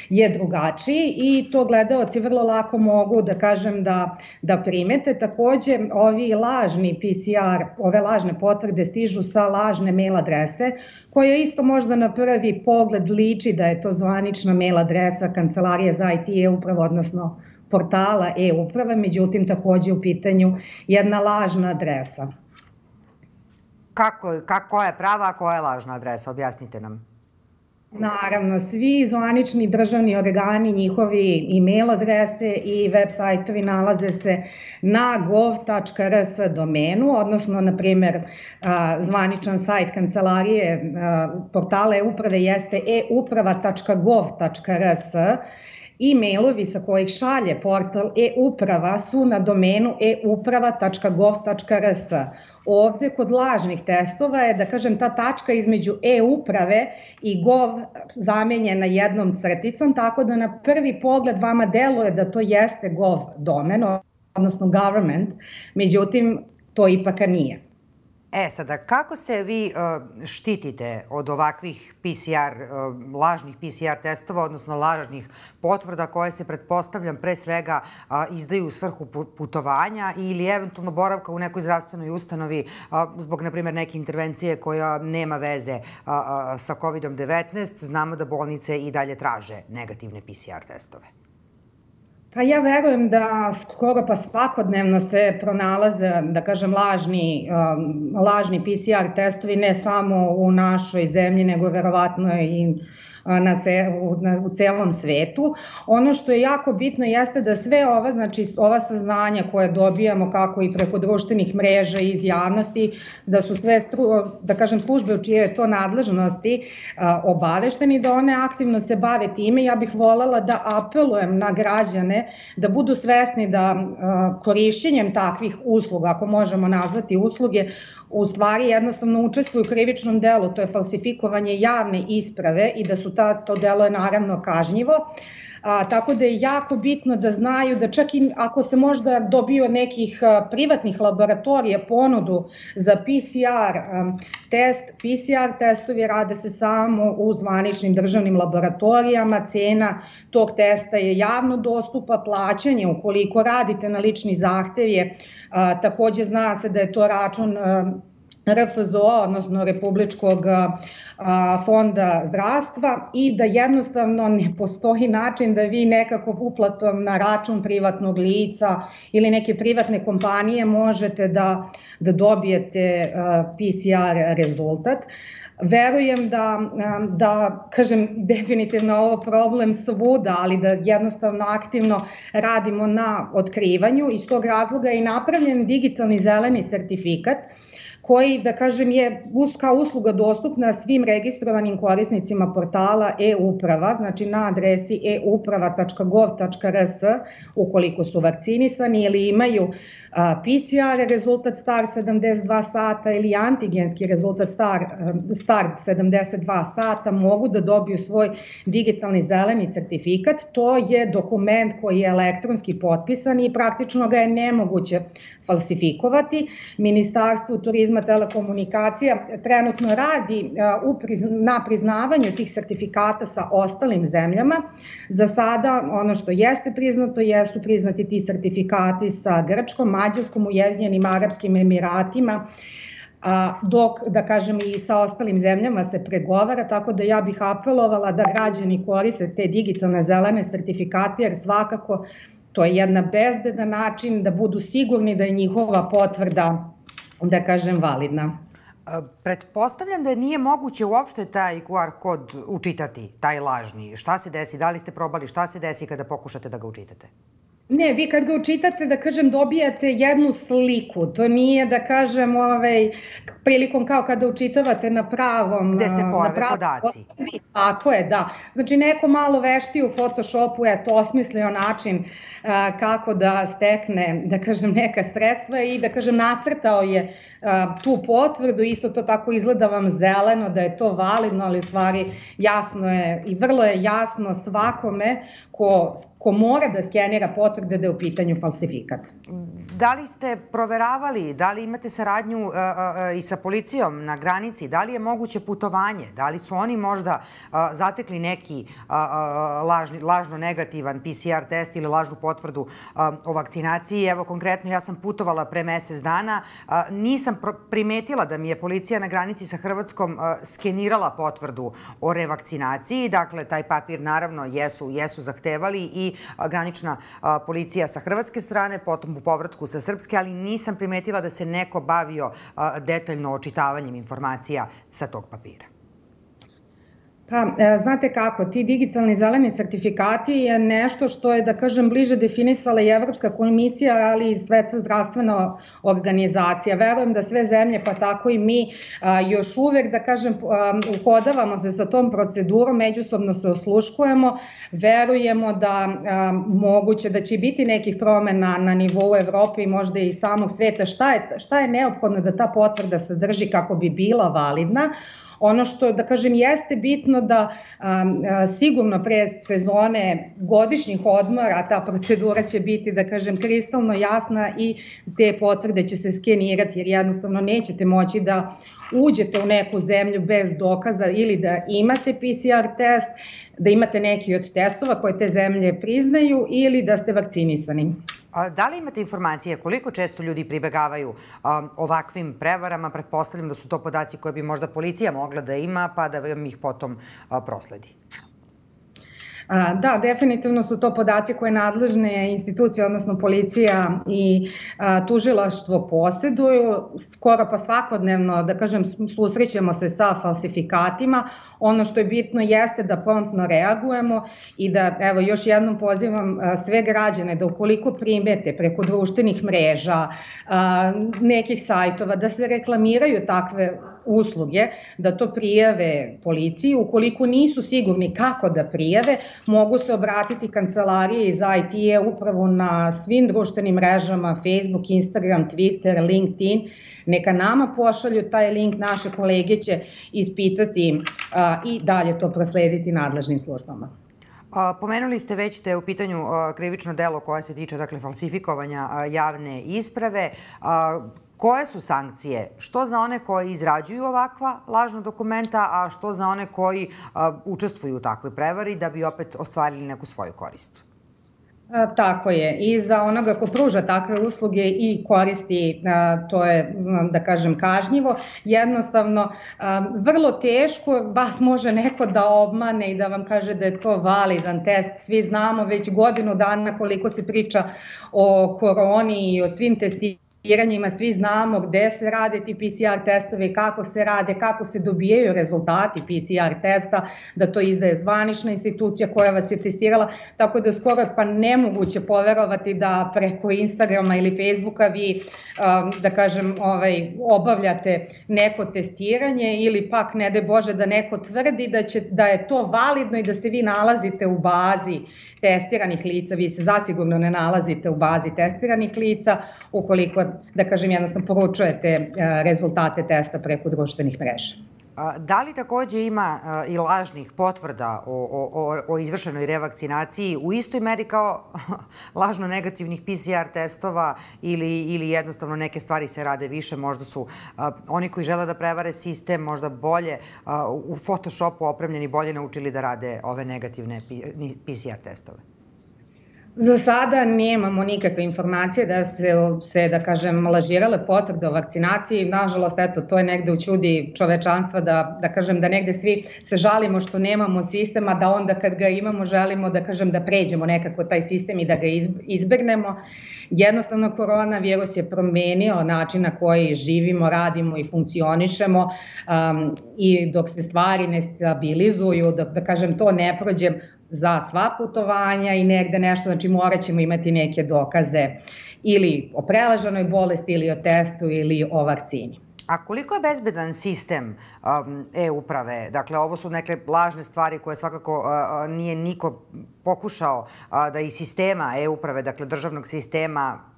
je drugačiji i to gledaoci vrlo lako mogu da kažem da, da primete. Takođe, ovi lažni PCR, ove lažne potvrde stižu sa lažne mail adrese koja isto možda na prvi pogled liči da je to zvanična mail adresa Kancelarije za IT e-upravo, odnosno portala e-uprave, međutim takođe u pitanju jedna lažna adresa. Kako, kako je prava, a koja je lažna adresa? Objasnite nam. Naravno, svi zvanični državni organi, njihovi e-mail adrese i web sajtovi nalaze se na gov.rs domenu, odnosno, na primer, zvaničan sajt kancelarije portala e-uprave jeste e-uprava.gov.rs E-mailovi sa kojih šalje portal e-uprava su na domenu e-uprava.gov.rs. Ovde kod lažnih testova je, da kažem, ta tačka između e-uprave i gov zamenjena jednom crticom, tako da na prvi pogled vama deluje da to jeste gov domen, odnosno government, međutim, to ipak nije. E, sada, kako se vi uh, štitite od ovakvih PCR, uh, lažnih PCR testova, odnosno lažnih potvrda koje se, pretpostavljam, pre svega izdaju u svrhu putovanja ili eventualno boravka u nekoj zdravstvenoj ustanovi zbog, na primjer, neke intervencije koja nema veze sa COVID-19? Znamo da bolnice i dalje traže negativne PCR testove. Pa ja verujem da skoro pa svakodnevno se pronalaze, da kažem, lažni, um, lažni PCR testovi ne samo u našoj zemlji, nego verovatno i na, ce, u, na, u celom svetu. Ono što je jako bitno jeste da sve ova, znači ova saznanja koje dobijamo kako i preko društvenih mreža i iz javnosti, da su sve stru, da kažem službe u čije je to nadležnosti a, obavešteni da one aktivno se bave time. Ja bih volela da apelujem na građane da budu svesni da a, korišćenjem takvih usluga, ako možemo nazvati usluge, u stvari jednostavno učestvuju u krivičnom delu, to je falsifikovanje javne isprave i da su ta, to delo je naravno kažnjivo. A, tako da je jako bitno da znaju da čak i ako se možda dobio nekih privatnih laboratorija ponudu za PCR test, PCR testovi rade se samo u zvaničnim državnim laboratorijama, cena tog testa je javno dostupa, plaćanje ukoliko radite na lični zahtev je a, takođe zna se da je to račun a, RFZO, odnosno Republičkog fonda zdravstva i da jednostavno ne postoji način da vi nekako uplatom na račun privatnog lica ili neke privatne kompanije možete da, da dobijete PCR rezultat. Verujem da, da, kažem, definitivno ovo problem svuda, ali da jednostavno aktivno radimo na otkrivanju. Iz tog razloga je i napravljen digitalni zeleni sertifikat koji, da kažem, je kao usluga dostupna svim registrovanim korisnicima portala e-uprava, znači na adresi e-uprava.gov.rs ukoliko su vakcinisani ili imaju PCR rezultat star 72 sata ili antigenski rezultat star, star 72 sata mogu da dobiju svoj digitalni zeleni sertifikat. To je dokument koji je elektronski potpisan i praktično ga je nemoguće falsifikovati. Ministarstvo turizma telekomunikacija trenutno radi na priznavanju tih sertifikata sa ostalim zemljama. Za sada ono što jeste priznato jesu priznati ti sertifikati sa Grčkom, Mađarskom, Ujedinjenim Arabskim Emiratima, a, dok, da kažem, i sa ostalim zemljama se pregovara, tako da ja bih apelovala da građani koriste te digitalne zelene sertifikate, jer svakako To je jedna bezbedan način da budu sigurni da je njihova potvrda, da kažem, validna. Pretpostavljam da nije moguće uopšte taj QR kod učitati, taj lažni. Šta se desi? Da li ste probali? Šta se desi kada pokušate da ga učitate? Ne, vi kad ga učitate, da kažem, dobijate jednu sliku. To nije, da kažem, ovaj, prilikom kao kada učitavate na pravom... Gde se pojave pravom, podaci. Tako je, da. Znači, neko malo vešti u Photoshopu je to osmislio način a, kako da stekne, da kažem, neka sredstva i, da kažem, nacrtao je tu potvrdu, isto to tako izgleda vam zeleno, da je to validno, ali u stvari jasno je i vrlo je jasno svakome ko, ko mora da skenira potvrde da je u pitanju falsifikat. Da li ste proveravali, da li imate saradnju uh, uh, i sa policijom na granici, da li je moguće putovanje, da li su oni možda uh, zatekli neki lažni, lažno negativan PCR test ili lažnu potvrdu o vakcinaciji. Evo konkretno ja sam putovala pre mesec dana, nisam primetila da mi je policija na granici sa Hrvatskom skenirala potvrdu o revakcinaciji, dakle taj papir naravno jesu, jesu zahtevali i granična policija sa hrvatske strane, potom u povratku sa srpske, ali nisam primetila da se neko bavio detaljno očitavanjem informacija sa tog papira. Pa, e, znate kako, ti digitalni zeleni sertifikati je nešto što je, da kažem, bliže definisala i Evropska komisija, ali i Svetska zdravstvena organizacija. Verujem da sve zemlje, pa tako i mi, još uvek, da kažem, uhodavamo se sa tom procedurom, međusobno se osluškujemo, verujemo da moguće da će biti nekih promena na nivou Evrope i možda i samog sveta. Šta je, šta je neophodno da ta potvrda sadrži kako bi bila validna? Ono što, da kažem, jeste bitno da a, a, sigurno pre sezone godišnjih odmora ta procedura će biti, da kažem, kristalno jasna i te potvrde će se skenirati jer jednostavno nećete moći da uđete u neku zemlju bez dokaza ili da imate PCR test, da imate neki od testova koje te zemlje priznaju ili da ste vakcinisani. A da li imate informacije koliko često ljudi pribegavaju ovakvim prevarama? Pretpostavljam da su to podaci koje bi možda policija mogla da ima, pa da vam ih potom prosledi. Da, definitivno su to podaci koje nadležne institucije, odnosno policija i tužilaštvo posjeduju. Skoro pa svakodnevno, da kažem, susrećemo se sa falsifikatima. Ono što je bitno jeste da promptno reagujemo i da, evo, još jednom pozivam sve građane da ukoliko primete preko društvenih mreža, nekih sajtova, da se reklamiraju takve usluge da to prijave policiji. Ukoliko nisu sigurni kako da prijave, mogu se obratiti kancelarije iz IT-e upravo na svim društvenim mrežama Facebook, Instagram, Twitter, LinkedIn. Neka nama pošalju taj link, naše kolege će ispitati a, i dalje to proslediti nadležnim službama. Pomenuli ste već da je u pitanju krivično delo koje se tiče dakle, falsifikovanja javne isprave. Koje su sankcije? Što za one koji izrađuju ovakva lažna dokumenta, a što za one koji učestvuju u takvoj prevari da bi opet ostvarili neku svoju koristu? Tako je. I za onoga ko pruža takve usluge i koristi, to je, da kažem, kažnjivo. Jednostavno, vrlo teško vas može neko da obmane i da vam kaže da je to validan test. Svi znamo već godinu dana koliko se priča o koroni i o svim testiranjima testiranjima svi znamo gde se rade ti PCR testovi, kako se rade, kako se dobijaju rezultati PCR testa, da to izdaje zvanična institucija koja vas je testirala, tako da skoro pa nemoguće poverovati da preko Instagrama ili Facebooka vi, um, da kažem, ovaj, obavljate neko testiranje ili pak, ne de Bože, da neko tvrdi da, će, da je to validno i da se vi nalazite u bazi testiranih lica, vi se zasigurno ne nalazite u bazi testiranih lica. Ukoliko, da kažem, jednostavno poručujete e, rezultate testa preko društvenih mreža. Da li takođe ima i lažnih potvrda o, o, o izvršenoj revakcinaciji u istoj meri kao [LAUGHS] lažno negativnih PCR testova ili, ili jednostavno neke stvari se rade više, možda su oni koji žele da prevare sistem možda bolje u Photoshopu opremljeni bolje naučili da rade ove negativne PCR testove? Za sada nemamo nikakve informacije da se, se da kažem, lažirale potvrde o vakcinaciji. Nažalost, eto, to je negde u čudi čovečanstva da, da kažem da negde svi se žalimo što nemamo sistema, da onda kad ga imamo želimo da kažem da pređemo nekako taj sistem i da ga izbegnemo. Jednostavno, koronavirus je promenio način na koji živimo, radimo i funkcionišemo um, i dok se stvari ne stabilizuju, da, da kažem to ne prođe za sva putovanja i negde nešto, znači morat ćemo imati neke dokaze ili o prelažanoj bolesti ili o testu ili o vakcini. A koliko je bezbedan sistem um, e-uprave? Dakle, ovo su neke lažne stvari koje svakako uh, uh nije niko pokušao uh, da iz sistema e-uprave, dakle državnog sistema,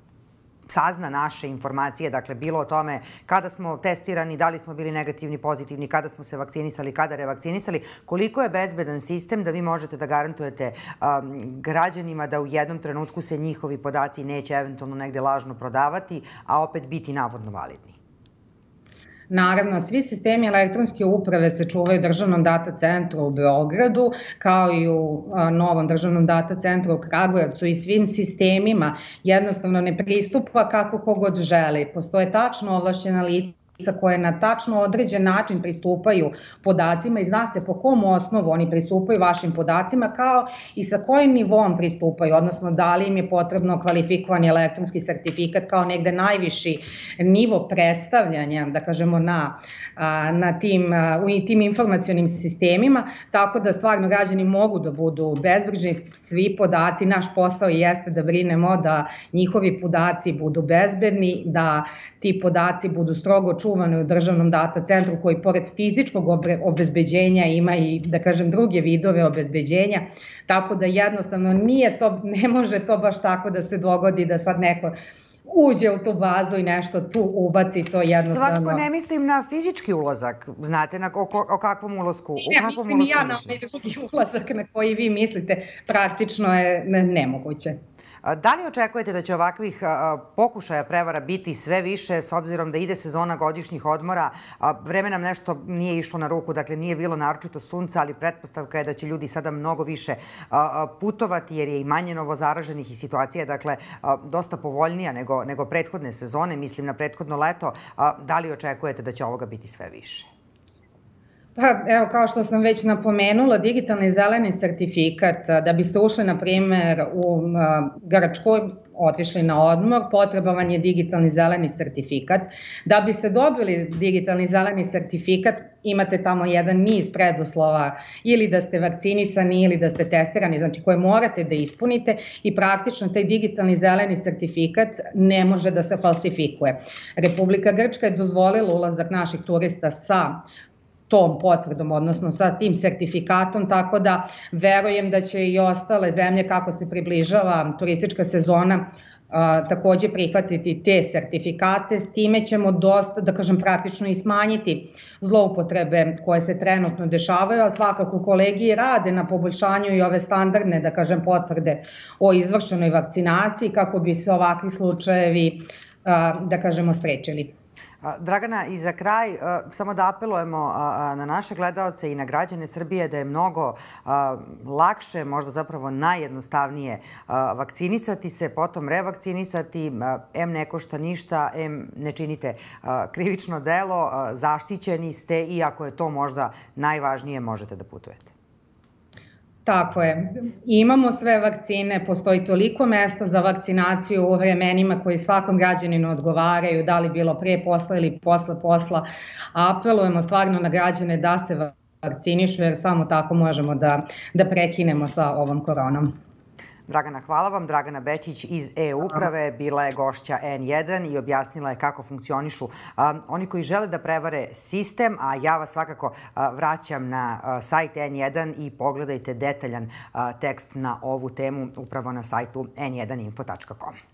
sazna naše informacije, dakle bilo o tome kada smo testirani, da li smo bili negativni, pozitivni, kada smo se vakcinisali, kada revakcinisali, koliko je bezbedan sistem da vi možete da garantujete um, građanima da u jednom trenutku se njihovi podaci neće eventualno negde lažno prodavati, a opet biti navodno validni. Naravno, svi sistemi elektronske uprave se čuvaju državnom data centru u Beogradu, kao i u novom državnom data centru u Kragujevcu i svim sistemima jednostavno ne pristupa kako kogod želi. Postoje tačno ovlašćena lica lica koje na tačno određen način pristupaju podacima i zna se po kom osnovu oni pristupaju vašim podacima kao i sa kojim nivom pristupaju, odnosno da li im je potrebno kvalifikovani elektronski sertifikat kao negde najviši nivo predstavljanja, da kažemo, na, na tim, u tim informacionim sistemima, tako da stvarno građani mogu da budu bezbrižni, svi podaci, naš posao jeste da brinemo da njihovi podaci budu bezbedni, da ti podaci budu strogo čuvani u državnom data centru koji pored fizičkog obezbeđenja ima i da kažem druge vidove obezbeđenja, tako da jednostavno nije to, [LAUGHS] ne može to baš tako da se dogodi da sad neko uđe u tu bazu i nešto tu ubaci, to jednostavno... Svakako ne mislim na fizički ulazak, znate na, o, o kakvom ulazku? Ne, o kakvom mislim ja na onaj drugi [LAUGHS] ulazak na koji vi mislite, praktično je nemoguće. Da li očekujete da će ovakvih pokušaja prevara biti sve više s obzirom da ide sezona godišnjih odmora? Vreme nam nešto nije išlo na ruku, dakle nije bilo naročito sunca, ali pretpostavka je da će ljudi sada mnogo više putovati jer je i manje novozaraženih i situacija dakle dosta povoljnija nego, nego prethodne sezone, mislim na prethodno leto. Da li očekujete da će ovoga biti sve više? Pa, evo, kao što sam već napomenula, digitalni zeleni sertifikat, da biste ušli, na primer, u Grčkoj, otišli na odmor, potrebavan je digitalni zeleni sertifikat. Da biste dobili digitalni zeleni sertifikat, imate tamo jedan niz preduslova ili da ste vakcinisani ili da ste testirani, znači koje morate da ispunite i praktično taj digitalni zeleni sertifikat ne može da se falsifikuje. Republika Grčka je dozvolila ulazak naših turista sa tom potvrdom, odnosno sa tim sertifikatom, tako da verujem da će i ostale zemlje kako se približava turistička sezona takođe prihvatiti te sertifikate, s time ćemo dosta, da kažem, praktično i smanjiti zloupotrebe koje se trenutno dešavaju, a svakako kolegi rade na poboljšanju i ove standardne, da kažem, potvrde o izvršenoj vakcinaciji kako bi se ovakvi slučajevi, da kažemo, sprečili. Dragana, i za kraj, samo da apelujemo na naše gledalce i na građane Srbije da je mnogo lakše, možda zapravo najjednostavnije vakcinisati se, potom revakcinisati, M ne košta ništa, M ne činite krivično delo, zaštićeni ste i ako je to možda najvažnije, možete da putujete. Tako je. Imamo sve vakcine, postoji toliko mesta za vakcinaciju u vremenima koji svakom građaninu odgovaraju, da li bilo pre posla ili posle posla. Apelujemo stvarno na građane da se vakcinišu jer samo tako možemo da, da prekinemo sa ovom koronom. Dragana, hvala vam. Dragana Bećić iz E-uprave bila je gošća N1 i objasnila je kako funkcionišu oni koji žele da prevare sistem, a ja vas svakako vraćam na sajt N1 i pogledajte detaljan tekst na ovu temu upravo na sajtu n1info.com.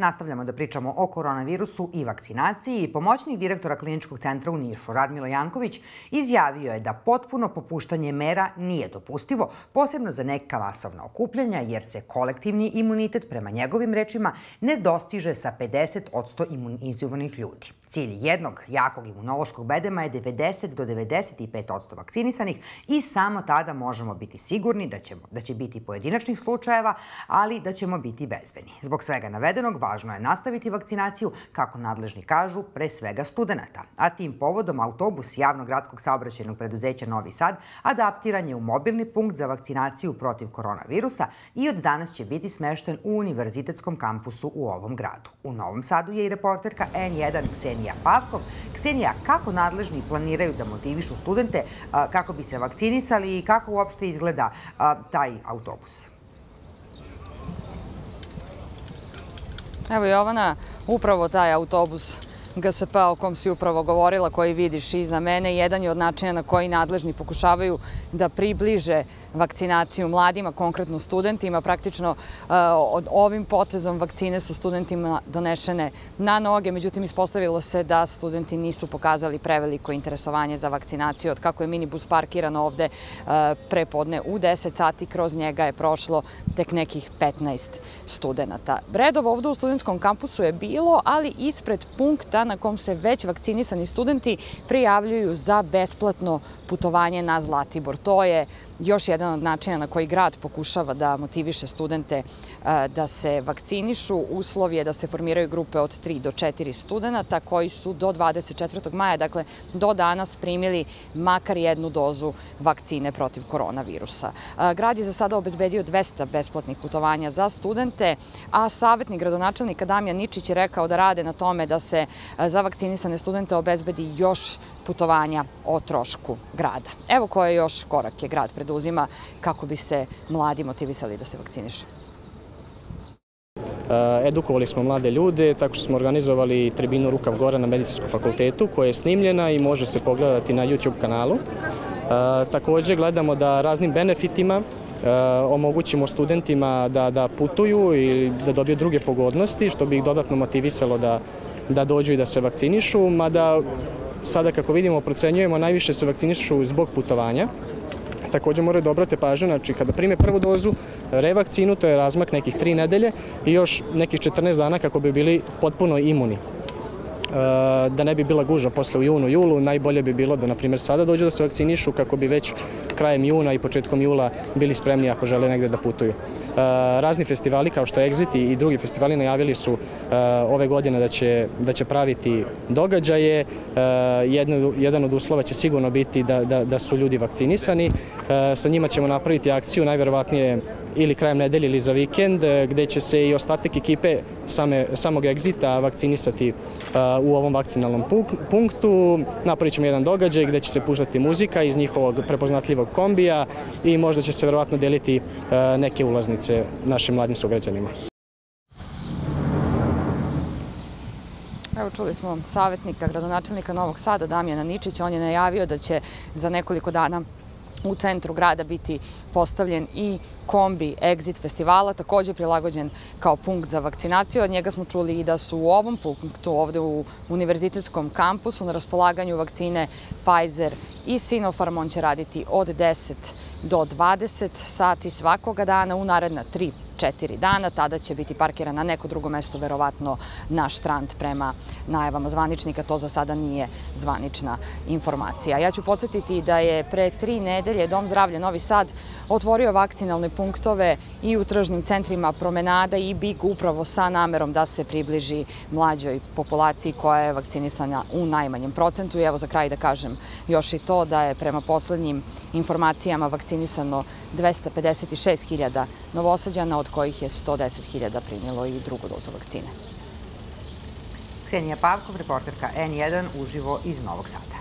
Nastavljamo da pričamo o koronavirusu i vakcinaciji pomoćnik direktora kliničkog centra u Nišu, Radmilo Janković, izjavio je da potpuno popuštanje mera nije dopustivo, posebno za neka masovna okupljanja, jer se kolektivni imunitet, prema njegovim rečima, ne dostiže sa 50 od imunizovanih ljudi. Cilj jednog jakog imunološkog bedema je 90 do 95 odsto vakcinisanih i samo tada možemo biti sigurni da, ćemo, da će biti pojedinačnih slučajeva, ali da ćemo biti bezbeni. Zbog svega navedenog, važno je nastaviti vakcinaciju, kako nadležni kažu, pre svega studenta. A tim povodom autobus javnog gradskog saobraćajnog preduzeća Novi Sad adaptiran je u mobilni punkt za vakcinaciju protiv koronavirusa i od danas će biti smešten u univerzitetskom kampusu u ovom gradu. U Novom Sadu je i reporterka N1 Ksenija Pavkov. Ksenija, kako nadležni planiraju da motivišu studente kako bi se vakcinisali i kako uopšte izgleda taj autobus? Evo Jovana, upravo taj autobus GSP o kom si upravo govorila, koji vidiš iza mene, jedan je od načina na koji nadležni pokušavaju da približe vakcinaciju mladima, konkretno studentima. Praktično e, ovim potezom vakcine su studentima donešene na noge, međutim ispostavilo se da studenti nisu pokazali preveliko interesovanje za vakcinaciju. Od kako je minibus parkiran ovde e, prepodne u 10 sati, kroz njega je prošlo tek nekih 15 studenta. Redov ovde u studentskom kampusu je bilo, ali ispred punkta na kom se već vakcinisani studenti prijavljuju za besplatno putovanje na Zlatibor. To je još jedan od načina na koji grad pokušava da motiviše studente e, da se vakcinišu. Uslov je da se formiraju grupe od 3 do 4 studenta koji su do 24. maja, dakle do danas primili makar jednu dozu vakcine protiv koronavirusa. E, grad je za sada obezbedio 200 besplatnih putovanja za studente, a savjetnik gradonačelnika Damjan Ničić je rekao da rade na tome da se e, za vakcinisane studente obezbedi još putovanja o trošku grada. Evo koje još korake grad preduzima kako bi se mladi motivisali da se vakcinišu. E, edukovali smo mlade ljude tako što smo organizovali tribinu Rukav Gora na medicinskom fakultetu koja je snimljena i može se pogledati na YouTube kanalu. E, takođe gledamo da raznim benefitima e, omogućimo studentima da, da putuju i da dobiju druge pogodnosti, što bi ih dodatno motivisalo da, da dođu i da se vakcinišu, mada sada kako vidimo procenjujemo najviše se vakcinišu zbog putovanja. Takođe moraju da obrate pažnju, znači kada prime prvu dozu revakcinu, to je razmak nekih tri nedelje i još nekih 14 dana kako bi bili potpuno imuni. E, da ne bi bila guža posle u junu, julu, najbolje bi bilo da, na primjer, sada dođu da se vakcinišu kako bi već krajem juna i početkom jula bili spremni ako žele negde da putuju. E, razni festivali kao što Exit i drugi festivali najavili su e, ove godine da će, da će praviti događaje. Jedno, jedan od uslova će sigurno biti da, da, da su ljudi vakcinisani. Sa njima ćemo napraviti akciju, najverovatnije ili krajem nedelje ili za vikend, e, gde će se i ostatak ekipe same, samog egzita vakcinisati e, u ovom vakcinalnom punktu. Napravit ćemo jedan događaj gde će se puštati muzika iz njihovog prepoznatljivog kombija i možda će se verovatno deliti e, neke ulaznice našim mladim sugrađanima. Evo čuli smo savjetnika gradonačelnika Novog Sada Damjana Ničića. On je najavio da će za nekoliko dana u centru grada biti postavljen i kombi Exit festivala, takođe prilagođen kao punkt za vakcinaciju. Od njega smo čuli i da su u ovom punktu, ovde u univerzitetskom kampusu, na raspolaganju vakcine Pfizer i Sinopharm. On će raditi od 10 do 20 sati svakoga dana u naredna tri četiri dana. Tada će biti parkiran na neko drugo mesto, verovatno na štrand prema najavama zvaničnika. To za sada nije zvanična informacija. Ja ću podsjetiti da je pre tri nedelje Dom zdravlja Novi Sad otvorio vakcinalne punktove i u tržnim centrima promenada i BIG upravo sa namerom da se približi mlađoj populaciji koja je vakcinisana u najmanjem procentu. I evo za kraj da kažem još i to da je prema poslednjim informacijama vakcinisano 256.000 novosađana, od kojih je 110.000 primjelo i drugu dozu vakcine. Ksenija Pavkov, reporterka N1, uživo iz Novog Sada.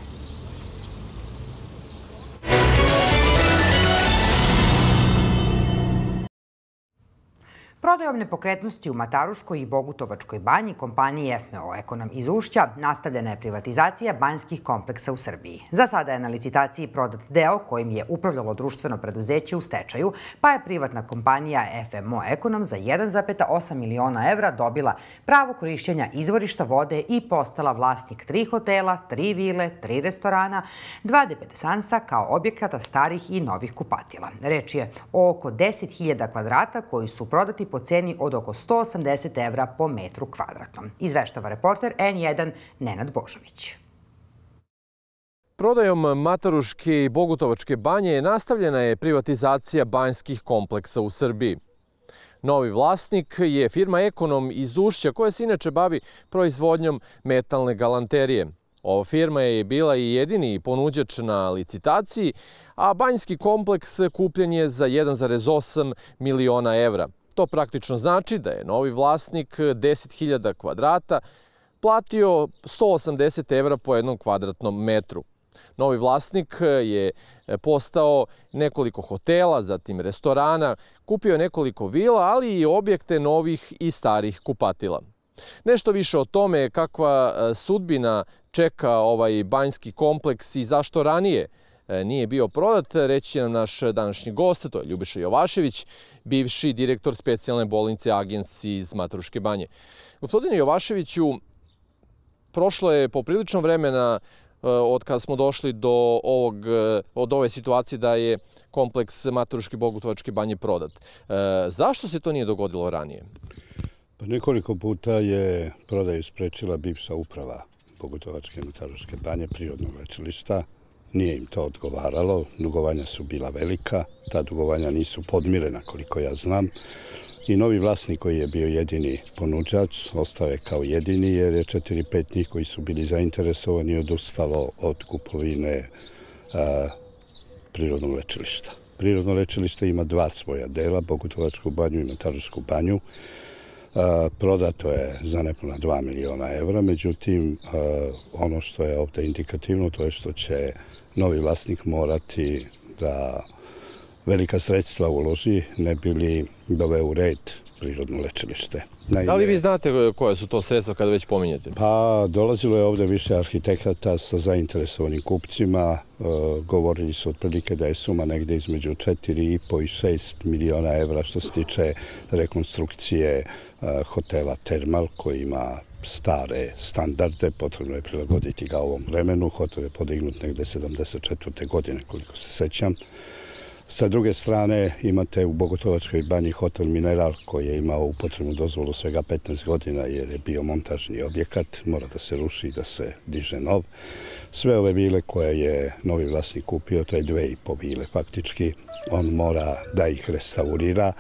Prodajom nepokretnosti u Mataruškoj i Bogutovačkoj banji kompanije FMO Ekonom iz Ušća nastavljena je privatizacija banjskih kompleksa u Srbiji. Za sada je na licitaciji prodat deo kojim je upravljalo društveno preduzeće u stečaju, pa je privatna kompanija FMO Ekonom za 1,8 miliona evra dobila pravo korišćenja izvorišta vode i postala vlasnik tri hotela, tri vile, tri restorana, dva depetesansa kao objekata starih i novih kupatila. Reč je o oko 10.000 kvadrata koji su prodati po ceni od oko 180 evra po metru kvadratnom. Izveštava reporter N1 Nenad Božović. Prodajom Mataruške i Bogutovačke banje nastavljena je privatizacija banjskih kompleksa u Srbiji. Novi vlasnik je firma Ekonom iz Ušća koja se inače bavi proizvodnjom metalne galanterije. Ova firma je bila i jedini ponuđač na licitaciji, a banjski kompleks kupljen je za 1,8 miliona evra. To praktično znači da je novi vlasnik 10.000 kvadrata platio 180 evra po jednom kvadratnom metru. Novi vlasnik je postao nekoliko hotela, zatim restorana, kupio nekoliko vila, ali i objekte novih i starih kupatila. Nešto više o tome kakva sudbina čeka ovaj banjski kompleks i zašto ranije nije bio prodat, reći će nam naš današnji gost, to je Ljubiša Jovašević, bivši direktor specijalne bolnice agencije iz Matruške banje. Gospodine Jovaševiću, prošlo je poprilično vremena e, od kada smo došli do ovog, e, od ove situacije da je kompleks Maturuške Bogutovačke banje prodat. Zašto se to nije dogodilo ranije? Pa nekoliko puta je prodaju sprečila bivša uprava Bogutovačke Mataruške banje prirodnog lečilišta Nije im to odgovaralo, dugovanja su bila velika, ta dugovanja nisu podmirena koliko ja znam. I novi vlasnik koji je bio jedini ponuđač ostao je kao jedini jer je četiri, pet njih koji su bili zainteresovani odustalo od kupovine a, prirodnog lečilišta. Prirodno lečilište ima dva svoja dela, Bogutovačku banju i Matarušku banju. Prodato je za nepuna 2 miliona evra, međutim, ono što je ovde indikativno to je što će novi vlasnik morati da velika sredstva uloži, ne bili dove u red prirodno lečilište. Naime, da li vi znate koje su to sredstva kada već pominjete? Pa, dolazilo je ovde više arhitekata sa zainteresovanim kupcima. E, govorili su otprilike da je suma negde između 4,5 i 6 miliona evra što se tiče rekonstrukcije hotela Termal koji ima stare standarde, potrebno je prilagoditi ga ovom vremenu. Hotel je podignut negde 74. godine, koliko se sećam. Sa druge strane imate u Bogotovačkoj banji hotel Mineral koji je imao upotrebnu dozvolu svega 15 godina jer je bio montažni objekat, mora da se ruši i da se diže nov. Sve ove vile koje je novi vlasnik kupio, to je dve i po vile faktički, on mora da ih restaurira.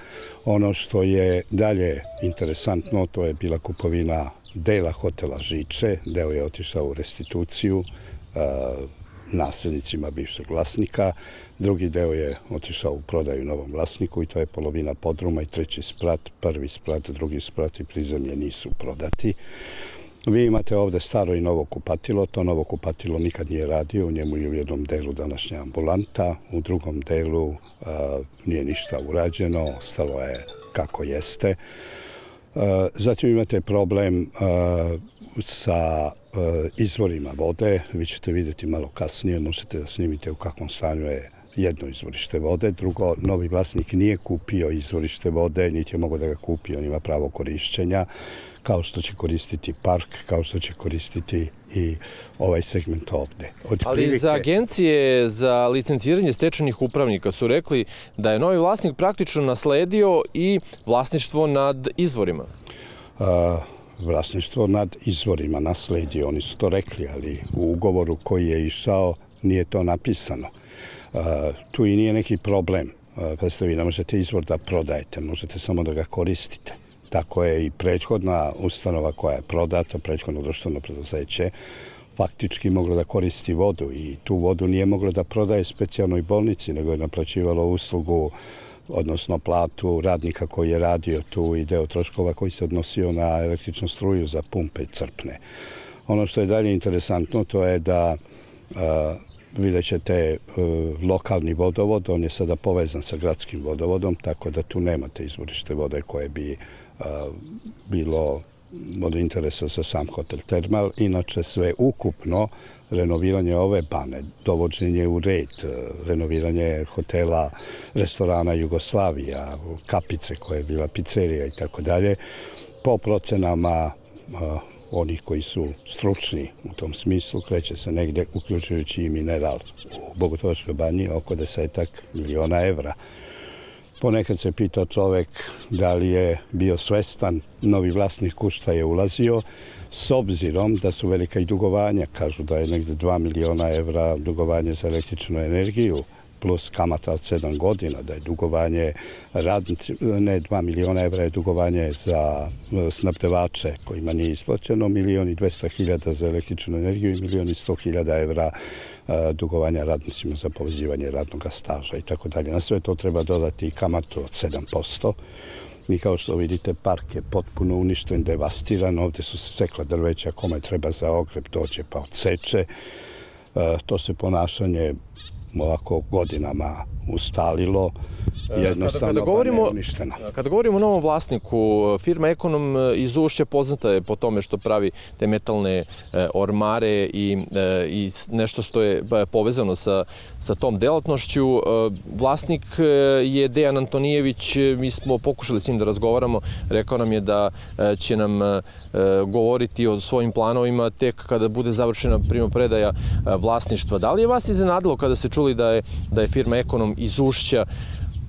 Ono što je dalje interesantno, to je bila kupovina dela hotela Žiče, deo je otišao u restituciju, nasljednicima bivšeg vlasnika. Drugi deo je otišao u prodaju novom vlasniku i to je polovina podruma i treći sprat, prvi sprat, drugi sprat i prizemlje nisu prodati. Vi imate ovde staro i novo kupatilo, to novo kupatilo nikad nije radio, u njemu je u jednom delu današnja ambulanta, u drugom delu nije ništa urađeno, ostalo je kako jeste. Zatim imate problem sa izvorima vode. Vi ćete videti malo kasnije, možete da snimite u kakvom stanju je jedno izvorište vode, drugo, novi vlasnik nije kupio izvorište vode, niti je mogo da ga kupi, on ima pravo korišćenja, kao što će koristiti park, kao što će koristiti i ovaj segment ovde. Od Ali prilike... za agencije za licenciranje stečenih upravnika su rekli da je novi vlasnik praktično nasledio i vlasništvo nad izvorima. A, vlasništvo nad izvorima nasledio, oni su to rekli, ali u ugovoru koji je išao nije to napisano. A, tu i nije neki problem. Pa ste vi ne možete izvor da prodajete, možete samo da ga koristite. Tako je i prethodna ustanova koja je prodata, prethodno društveno preduzeće, faktički moglo da koristi vodu i tu vodu nije moglo da prodaje specijalnoj bolnici, nego je naplaćivalo uslugu odnosno platu radnika koji je radio tu i deo troškova koji se odnosio na električnu struju za pumpe crpne. Ono što je dalje interesantno to je da a, vidjet ćete lokalni vodovod, on je sada povezan sa gradskim vodovodom, tako da tu nemate izvorište vode koje bi bilo od interesa za sam hotel Termal. Inače sve ukupno renoviranje ove bane, dovođenje u red, renoviranje hotela, restorana Jugoslavija, kapice koja je bila pizzerija i tako dalje, po procenama onih koji su stručni u tom smislu, kreće se negde, uključujući i mineral u Bogotovačkoj banji, oko desetak miliona evra. Ponekad se pitao čovek da li je bio svestan novi vlasnik u šta je ulazio, s obzirom da su velika i dugovanja. Kažu da je negde 2 miliona evra dugovanje za električnu energiju, plus kamata od 7 godina, da je dugovanje radnici, ne 2 miliona evra je dugovanje za e, snabdevače kojima nije isplaćeno, milion i 200 hiljada za električnu energiju i milion i 100 hiljada evra dugovanja radnicima za povezivanje radnog staža i tako dalje. Na sve to treba dodati i kamatu od 7%. I kao što vidite, park je potpuno uništen, devastiran. Ovde su se sekla drveća, kome treba za ogreb dođe pa odseče. To se ponašanje ovako godinama ustalilo, e, jednostavno kada, kada govorimo, uništena. Kada govorimo o novom vlasniku, firma Ekonom iz Ušća poznata je po tome što pravi te metalne e, ormare i, e, i nešto što je povezano sa, sa tom delatnošću. Vlasnik je Dejan Antonijević, mi smo pokušali s njim da razgovaramo, rekao nam je da će nam govoriti o svojim planovima tek kada bude završena primopredaja vlasništva. Da li je vas iznenadilo kada se čuli da je, da je firma Ekonom iz Ušća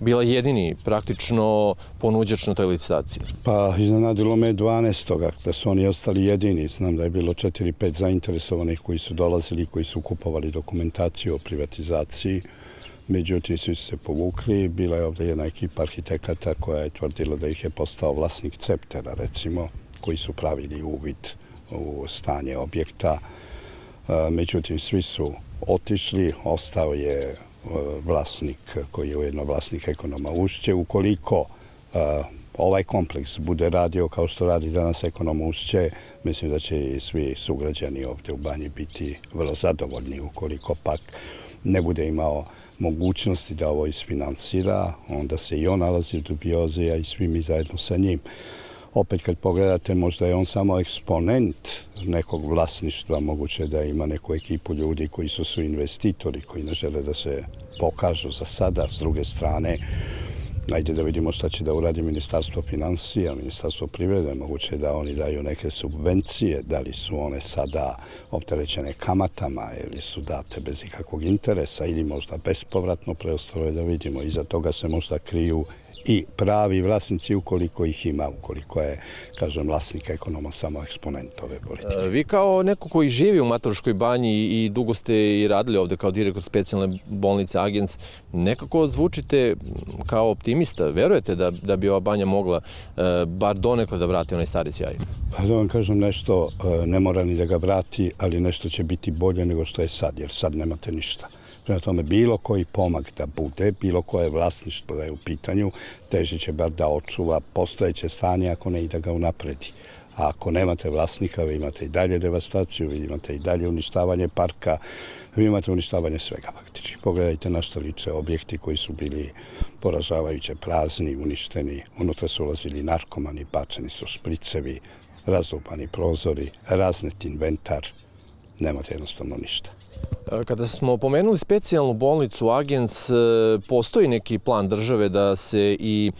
bila jedini praktično ponuđač na toj licitaciji? Pa iznenadilo me 12. da su oni ostali jedini. Znam da je bilo 4-5 zainteresovanih koji su dolazili, koji su kupovali dokumentaciju o privatizaciji. Međutim, svi su se povukli. Bila je ovde jedna ekipa arhitekata koja je tvrdila da ih je postao vlasnik Ceptera, recimo, koji su pravili uvid u stanje objekta. Međutim, svi su otišli, ostao je vlasnik koji je ujedno vlasnik ekonoma Ušće. Ukoliko ovaj kompleks bude radio kao što radi danas ekonom Ušće, mislim da će i svi sugrađani ovde u banji biti vrlo zadovoljni. Ukoliko pak ne bude imao mogućnosti da ovo isfinansira, onda se i on nalazi u dubiozi, a i svi mi zajedno sa njim opet kad pogledate možda je on samo eksponent nekog vlasništva, moguće da ima neku ekipu ljudi koji su su investitori, koji ne žele da se pokažu za sada, s druge strane Ajde da vidimo šta će da uradi Ministarstvo financija, Ministarstvo privrede, moguće da oni daju neke subvencije, da li su one sada opterećene kamatama ili su date bez ikakvog interesa ili možda bespovratno preostalo je da vidimo. Iza toga se možda kriju i pravi vlasnici ukoliko ih ima, ukoliko je, kažem, vlasnik ekonoma samo eksponent ove politike. E, vi kao neko koji živi u Matoroškoj banji i dugo ste i radili ovde kao direktor specijalne bolnice Agens, nekako zvučite kao optimista. Verujete da, da bi ova banja mogla e, bar donekle da vrati onaj stari sjaj? Pa da vam kažem nešto, e, ne mora ni da ga vrati, ali nešto će biti bolje nego što je sad, jer sad nemate ništa. Prema tome, bilo koji pomak da bude, bilo koje vlasništvo da je u pitanju, teži će bar da očuva postojeće stanje ako ne i da ga unapredi. A ako nemate vlasnika, vi imate i dalje devastaciju, vi imate i dalje uništavanje parka, vi imate uništavanje svega faktički. Pogledajte na što liče objekti koji su bili poražavajuće prazni, uništeni, unutra su ulazili narkomani, bačeni su špricevi, razlupani prozori, raznet inventar, nemate jednostavno ništa. Kada smo pomenuli specijalnu bolnicu Agens, postoji neki plan države da se i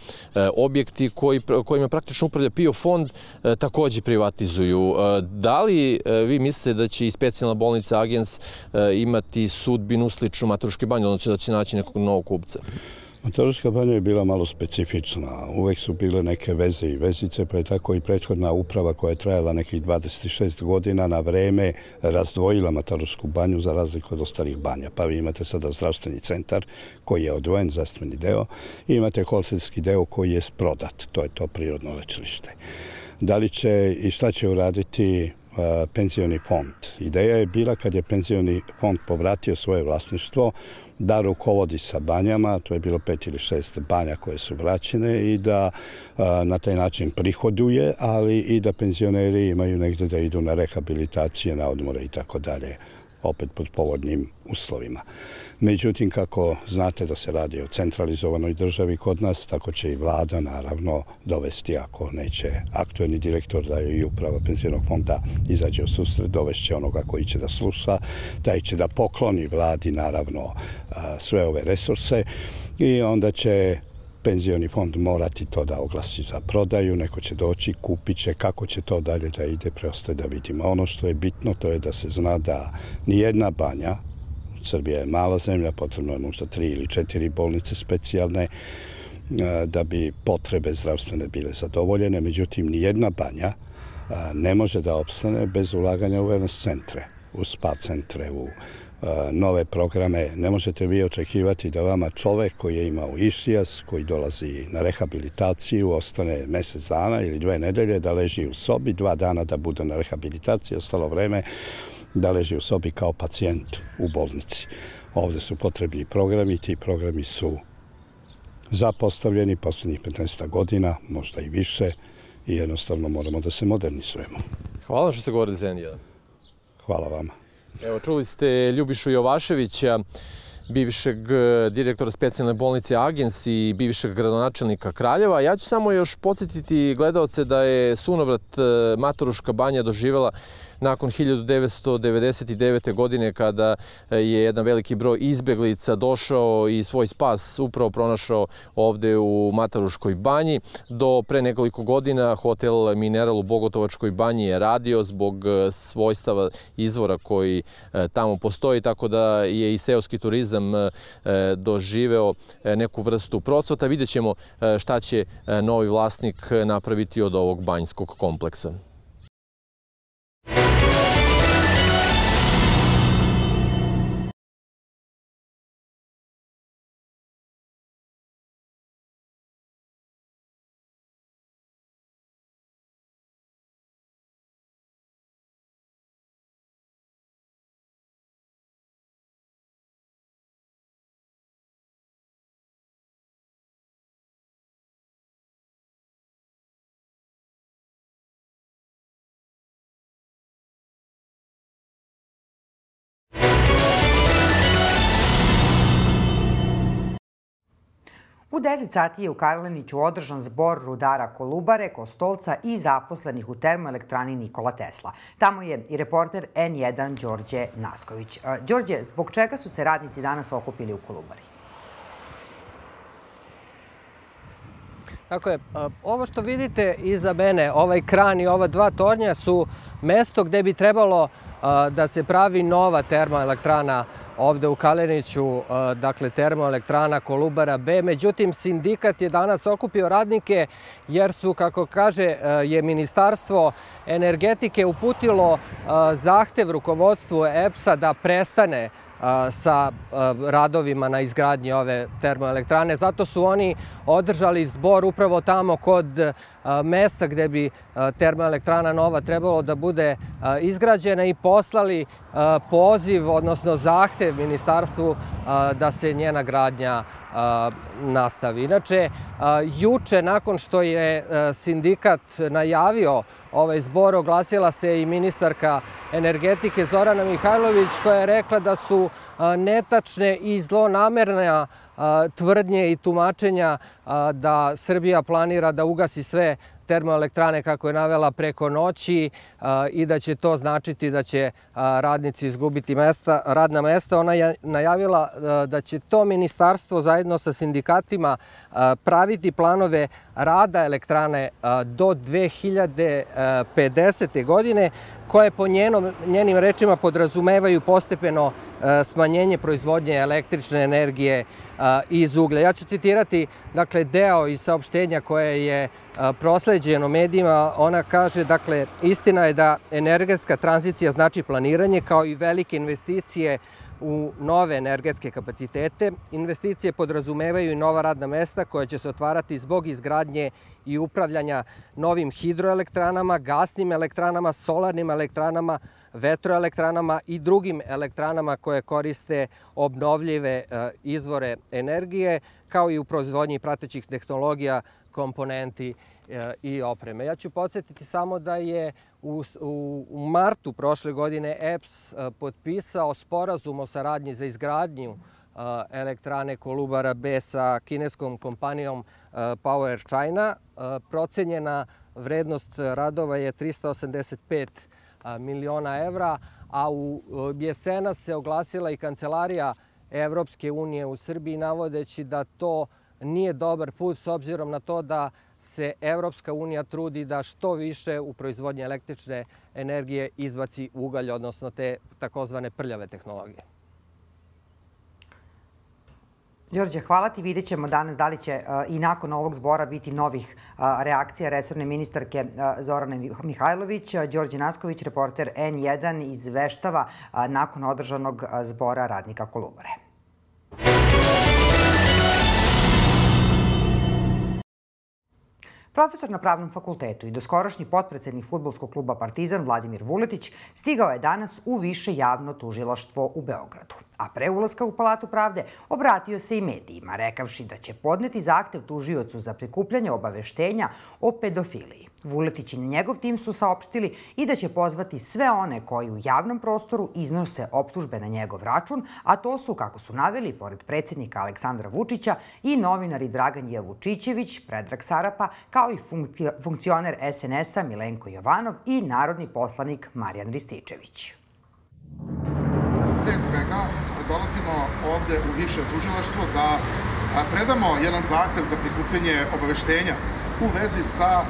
objekti koji, kojima praktično upravlja PIO fond takođe privatizuju. Da li vi mislite da će i specijalna bolnica Agens imati sudbinu sličnu Maturuške banje, odnosno da će naći nekog novog kupca? Mataruška banja je bila malo specifična. Uvek su bile neke veze i vezice, pa je tako i prethodna uprava koja je trajala nekih 26 godina na vreme razdvojila Matarušku banju za razliku od ostalih banja. Pa vi imate sada zdravstveni centar koji je odvojen, zdravstveni deo, i imate holselski deo koji je prodat. To je to prirodno lečilište. Da li će i šta će uraditi penzioni fond. Ideja je bila kad je penzioni fond povratio svoje vlasništvo, da rukovodi sa banjama, to je bilo pet ili šest banja koje su vraćene i da na taj način prihoduje, ali i da penzioneri imaju negde da idu na rehabilitacije, na odmore i tako dalje, opet pod povodnim uslovima. Međutim, kako znate da se radi o centralizovanoj državi kod nas, tako će i vlada naravno dovesti, ako neće aktuelni direktor da i uprava penzionog fonda izađe u susret, dovešće onoga koji će da sluša, taj će da pokloni vladi naravno sve ove resurse i onda će penzioni fond morati to da oglasi za prodaju, neko će doći, kupit će, kako će to dalje da ide, preostaje da vidimo. Ono što je bitno to je da se zna da nijedna banja, Srbija je mala zemlja, potrebno je možda tri ili četiri bolnice specijalne da bi potrebe zdravstvene bile zadovoljene. Međutim, ni jedna banja ne može da opstane bez ulaganja u wellness centre, u spa centre, u nove programe. Ne možete vi očekivati da vama čovek koji je imao išijas, koji dolazi na rehabilitaciju, ostane mesec dana ili dve nedelje, da leži u sobi, dva dana da bude na rehabilitaciji, ostalo vreme da leži u sobi kao pacijent u bolnici. Ovde su potrebni programi, ti programi su zapostavljeni poslednjih 15 godina, možda i više, i jednostavno moramo da se modernizujemo. Hvala što ste govorili za N1. Hvala vama. Evo, čuli ste Ljubišu Jovaševića, bivšeg direktora specijalne bolnice Agens i bivšeg gradonačelnika Kraljeva. Ja ću samo još podsjetiti gledalce da je sunovrat Matoruška banja doživela nakon 1999. godine kada e, je jedan veliki broj izbeglica došao i svoj spas upravo pronašao ovde u Mataruškoj banji. Do pre nekoliko godina hotel Mineral u Bogotovačkoj banji je radio zbog e, svojstava izvora koji e, tamo postoji, tako da je i seoski turizam doživeo neku vrstu procvata. Vidjet ćemo šta će novi vlasnik napraviti od ovog banjskog kompleksa. U 10 sati je u Karliniću održan zbor rudara Kolubare, Kostolca i zaposlenih u termoelektrani Nikola Tesla. Tamo je i reporter N1 Đorđe Nasković. E, Đorđe, zbog čega su se radnici danas okupili u Kolubari? Tako je, e, ovo što vidite iza mene, ovaj kran i ova dva tornja su mesto gde bi trebalo da se pravi nova termoelektrana ovde u Kaleniću, dakle termoelektrana Kolubara B. Međutim, sindikat je danas okupio radnike jer su, kako kaže, e, je Ministarstvo energetike uputilo zahtev rukovodstvu EPS-a da prestane sa radovima na izgradnji ove termoelektrane. Zato su oni održali zbor upravo tamo kod mesta gde bi termoelektrana nova trebalo da bude izgrađena i poslali poziv, odnosno zahtev ministarstvu da se njena gradnja nastavi. Inače, juče, nakon što je sindikat najavio ovaj zbor, oglasila se i ministarka energetike Zorana Mihajlović koja je rekla da su netačne i zlonamerna tvrdnje i tumačenja da Srbija planira da ugasi sve termoelektrane, kako je navela, preko noći i da će to značiti da će radnici izgubiti mesta, radna mesta. Ona je najavila da će to ministarstvo zajedno sa sindikatima praviti planove rada elektrane do 2050. godine, koje po njenom, njenim rečima podrazumevaju postepeno smanjenje proizvodnje električne energije iz uglja. Ja ću citirati dakle, deo iz saopštenja koje je prosleđeno medijima. Ona kaže, dakle, istina je da energetska tranzicija znači planiranje kao i velike investicije u nove energetske kapacitete. Investicije podrazumevaju i nova radna mesta koja će se otvarati zbog izgradnje i upravljanja novim hidroelektranama, gasnim elektranama, solarnim elektranama, vetroelektranama i drugim elektranama koje koriste obnovljive e, izvore energije, kao i u proizvodnji pratećih tehnologija, komponenti i opreme. Ja ću podsjetiti samo da je u, u, u martu prošle godine EPS e, potpisao sporazum o saradnji za izgradnju elektrane Kolubara B sa kineskom kompanijom Power China. Procenjena vrednost radova je 385 miliona evra, a u jesena se oglasila i kancelarija Evropske unije u Srbiji navodeći da to nije dobar put s obzirom na to da se Evropska unija trudi da što više u proizvodnji električne energije izbaci ugalj, odnosno te takozvane prljave tehnologije. Đorđe, hvala ti. Vidjet ćemo danas da li će e, i nakon ovog zbora biti novih e, reakcija resorne ministarke e, Zorane Mihajlović. Đorđe Nasković, reporter N1, izveštava nakon održanog zbora radnika Kolubare. Profesor na Pravnom fakultetu i doskorašnji potpredsednik futbolskog kluba Partizan Vladimir Vuletić stigao je danas u više javno tužilaštvo u Beogradu a pre ulaska u Palatu pravde obratio se i medijima, rekavši da će podneti zahtev tužiocu za prikupljanje obaveštenja o pedofiliji. Vuletić i njegov tim su saopštili i da će pozvati sve one koji u javnom prostoru iznose optužbe na njegov račun, a to su, kako su naveli, pored predsjednika Aleksandra Vučića i novinari Dragan Jevučićević, Predrag Sarapa, kao i funkcioner SNS-a Milenko Jovanov i narodni poslanik Marijan Rističević. Pre svega, dolazimo ovde u više tužilaštvo da predamo jedan zahtev za prikupljanje obaveštenja u vezi sa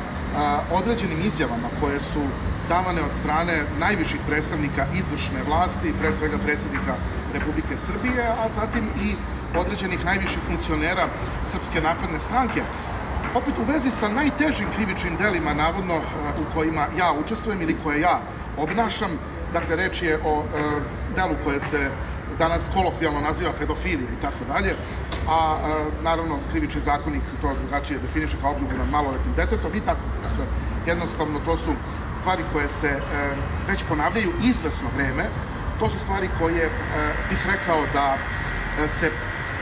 određenim izjavama koje su davane od strane najviših predstavnika izvršne vlasti, pre svega predsednika Republike Srbije, a zatim i određenih najviših funkcionera Srpske napredne stranke. Opet u vezi sa najtežim krivičnim delima, navodno, u kojima ja učestvujem ili koje ja obnašam, dakle, reč je o delu koje se danas kolokvijalno naziva pedofilija i tako dalje, a e, naravno krivični zakonik to drugačije definiše kao obljubu nad maloletnim detetom i tako. Dakle, jednostavno to su stvari koje se e, već ponavljaju izvesno vreme, to su stvari koje e, bih rekao da se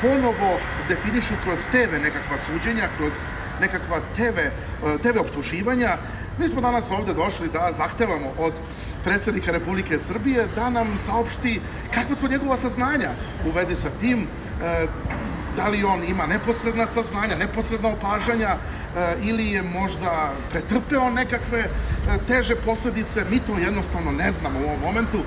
ponovo definišu kroz TV nekakva suđenja, kroz nekakva TV, TV optuživanja. Mi smo danas ovde došli da zahtevamo od predsednika Republike Srbije da nam saopšti kakva su njegova saznanja u vezi sa tim, e, da li on ima neposredna saznanja, neposredna opažanja e, ili je možda pretrpeo nekakve e, teže posledice, mi to jednostavno ne znamo u ovom momentu.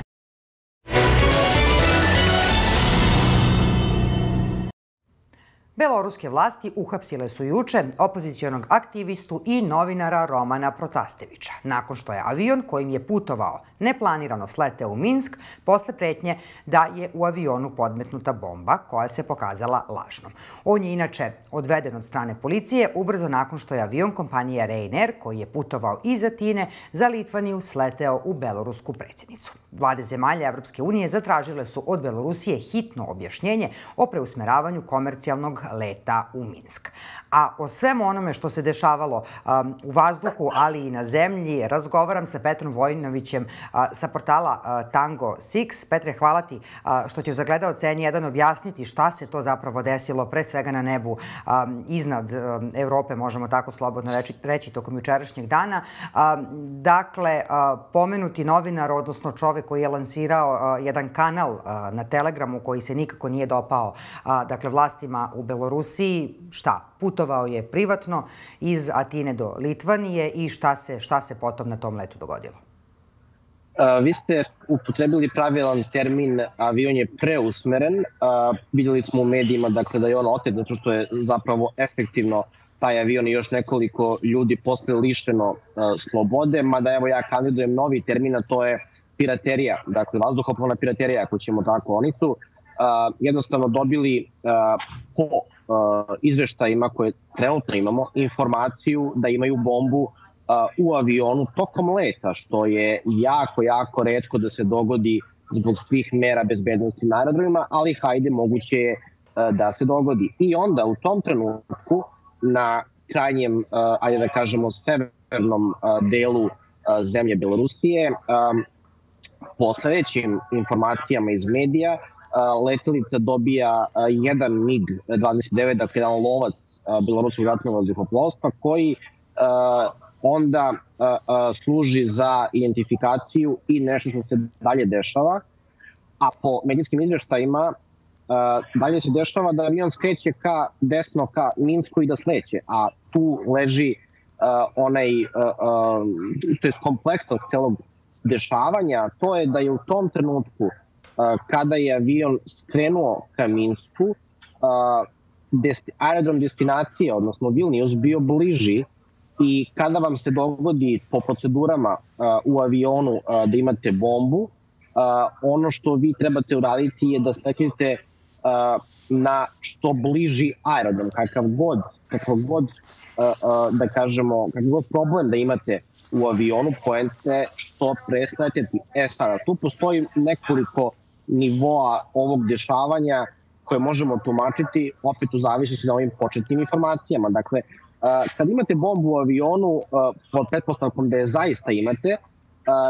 Beloruske vlasti uhapsile su juče opozicijonog aktivistu i novinara Romana Protastevića, nakon što je avion kojim je putovao neplanirano sleteo u Minsk posle pretnje da je u avionu podmetnuta bomba koja se pokazala lažnom. On je inače odveden od strane policije ubrzo nakon što je avion kompanije Ryanair koji je putovao iz Atine za Litvaniju sleteo u belorusku predsjednicu. Vlade zemalja Evropske unije zatražile su od Belorusije hitno objašnjenje o preusmeravanju komercijalnog leta u Minsk. A o svemu onome što se dešavalo um, u vazduhu, ali i na zemlji, razgovaram sa Petrom Vojinovićem uh, sa portala uh, Tango 6. Petre, hvala ti uh, što ćeš za gledalce N1 objasniti šta se to zapravo desilo, pre svega na nebu um, iznad um, Evrope, možemo tako slobodno reći, reći tokom jučerašnjeg dana. Um, dakle, uh, pomenuti novinar, odnosno čovek koji je lansirao uh, jedan kanal uh, na Telegramu koji se nikako nije dopao dakle, vlastima u Belorusiji. Šta? Putovao je privatno iz Atine do Litvanije i šta se, šta se potom na tom letu dogodilo? vi ste upotrebili pravilan termin, avion je preusmeren. vidjeli smo u medijima dakle, da je on otet zato što je zapravo efektivno taj avion i još nekoliko ljudi posle lišteno slobode, mada evo ja kandidujem novi termin, a to je piraterija, dakle vazduhoplovna piraterija, ako ćemo tako. Oni su jednostavno dobili po izveštajima koje trenutno imamo informaciju da imaju bombu u avionu tokom leta, što je jako, jako redko da se dogodi zbog svih mera bezbednosti na aerodromima, ali hajde, moguće je da se dogodi. I onda u tom trenutku na krajnjem, ajde da kažemo, severnom delu zemlje Belorusije, po sledećim informacijama iz medija, letelica dobija jedan MiG-29, dakle jedan lovac Beloruskog ratnog vazduhoplovstva, koji onda služi za identifikaciju i nešto što se dalje dešava. A po medijskim izveštajima dalje se dešava da avion skreće ka desno ka Minsku i da sleće, a tu leži onaj, to je kompleksnost celog dešavanja, to je da je u tom trenutku kada je avion skrenuo ka Minsku, aerodrom destinacije, odnosno Vilnius, bio bliži i kada vam se dogodi po procedurama u avionu da imate bombu, ono što vi trebate uraditi je da steknete na što bliži aerodrom, kakav god, kakav god da kažemo, kakav god problem da imate u avionu, poente što pre sleteti. E sada, tu postoji nekoliko nivoa ovog dešavanja koje možemo tumačiti opet u zavisnosti na ovim početnim informacijama. Dakle, kad imate bombu u avionu, pod pretpostavkom da je zaista imate,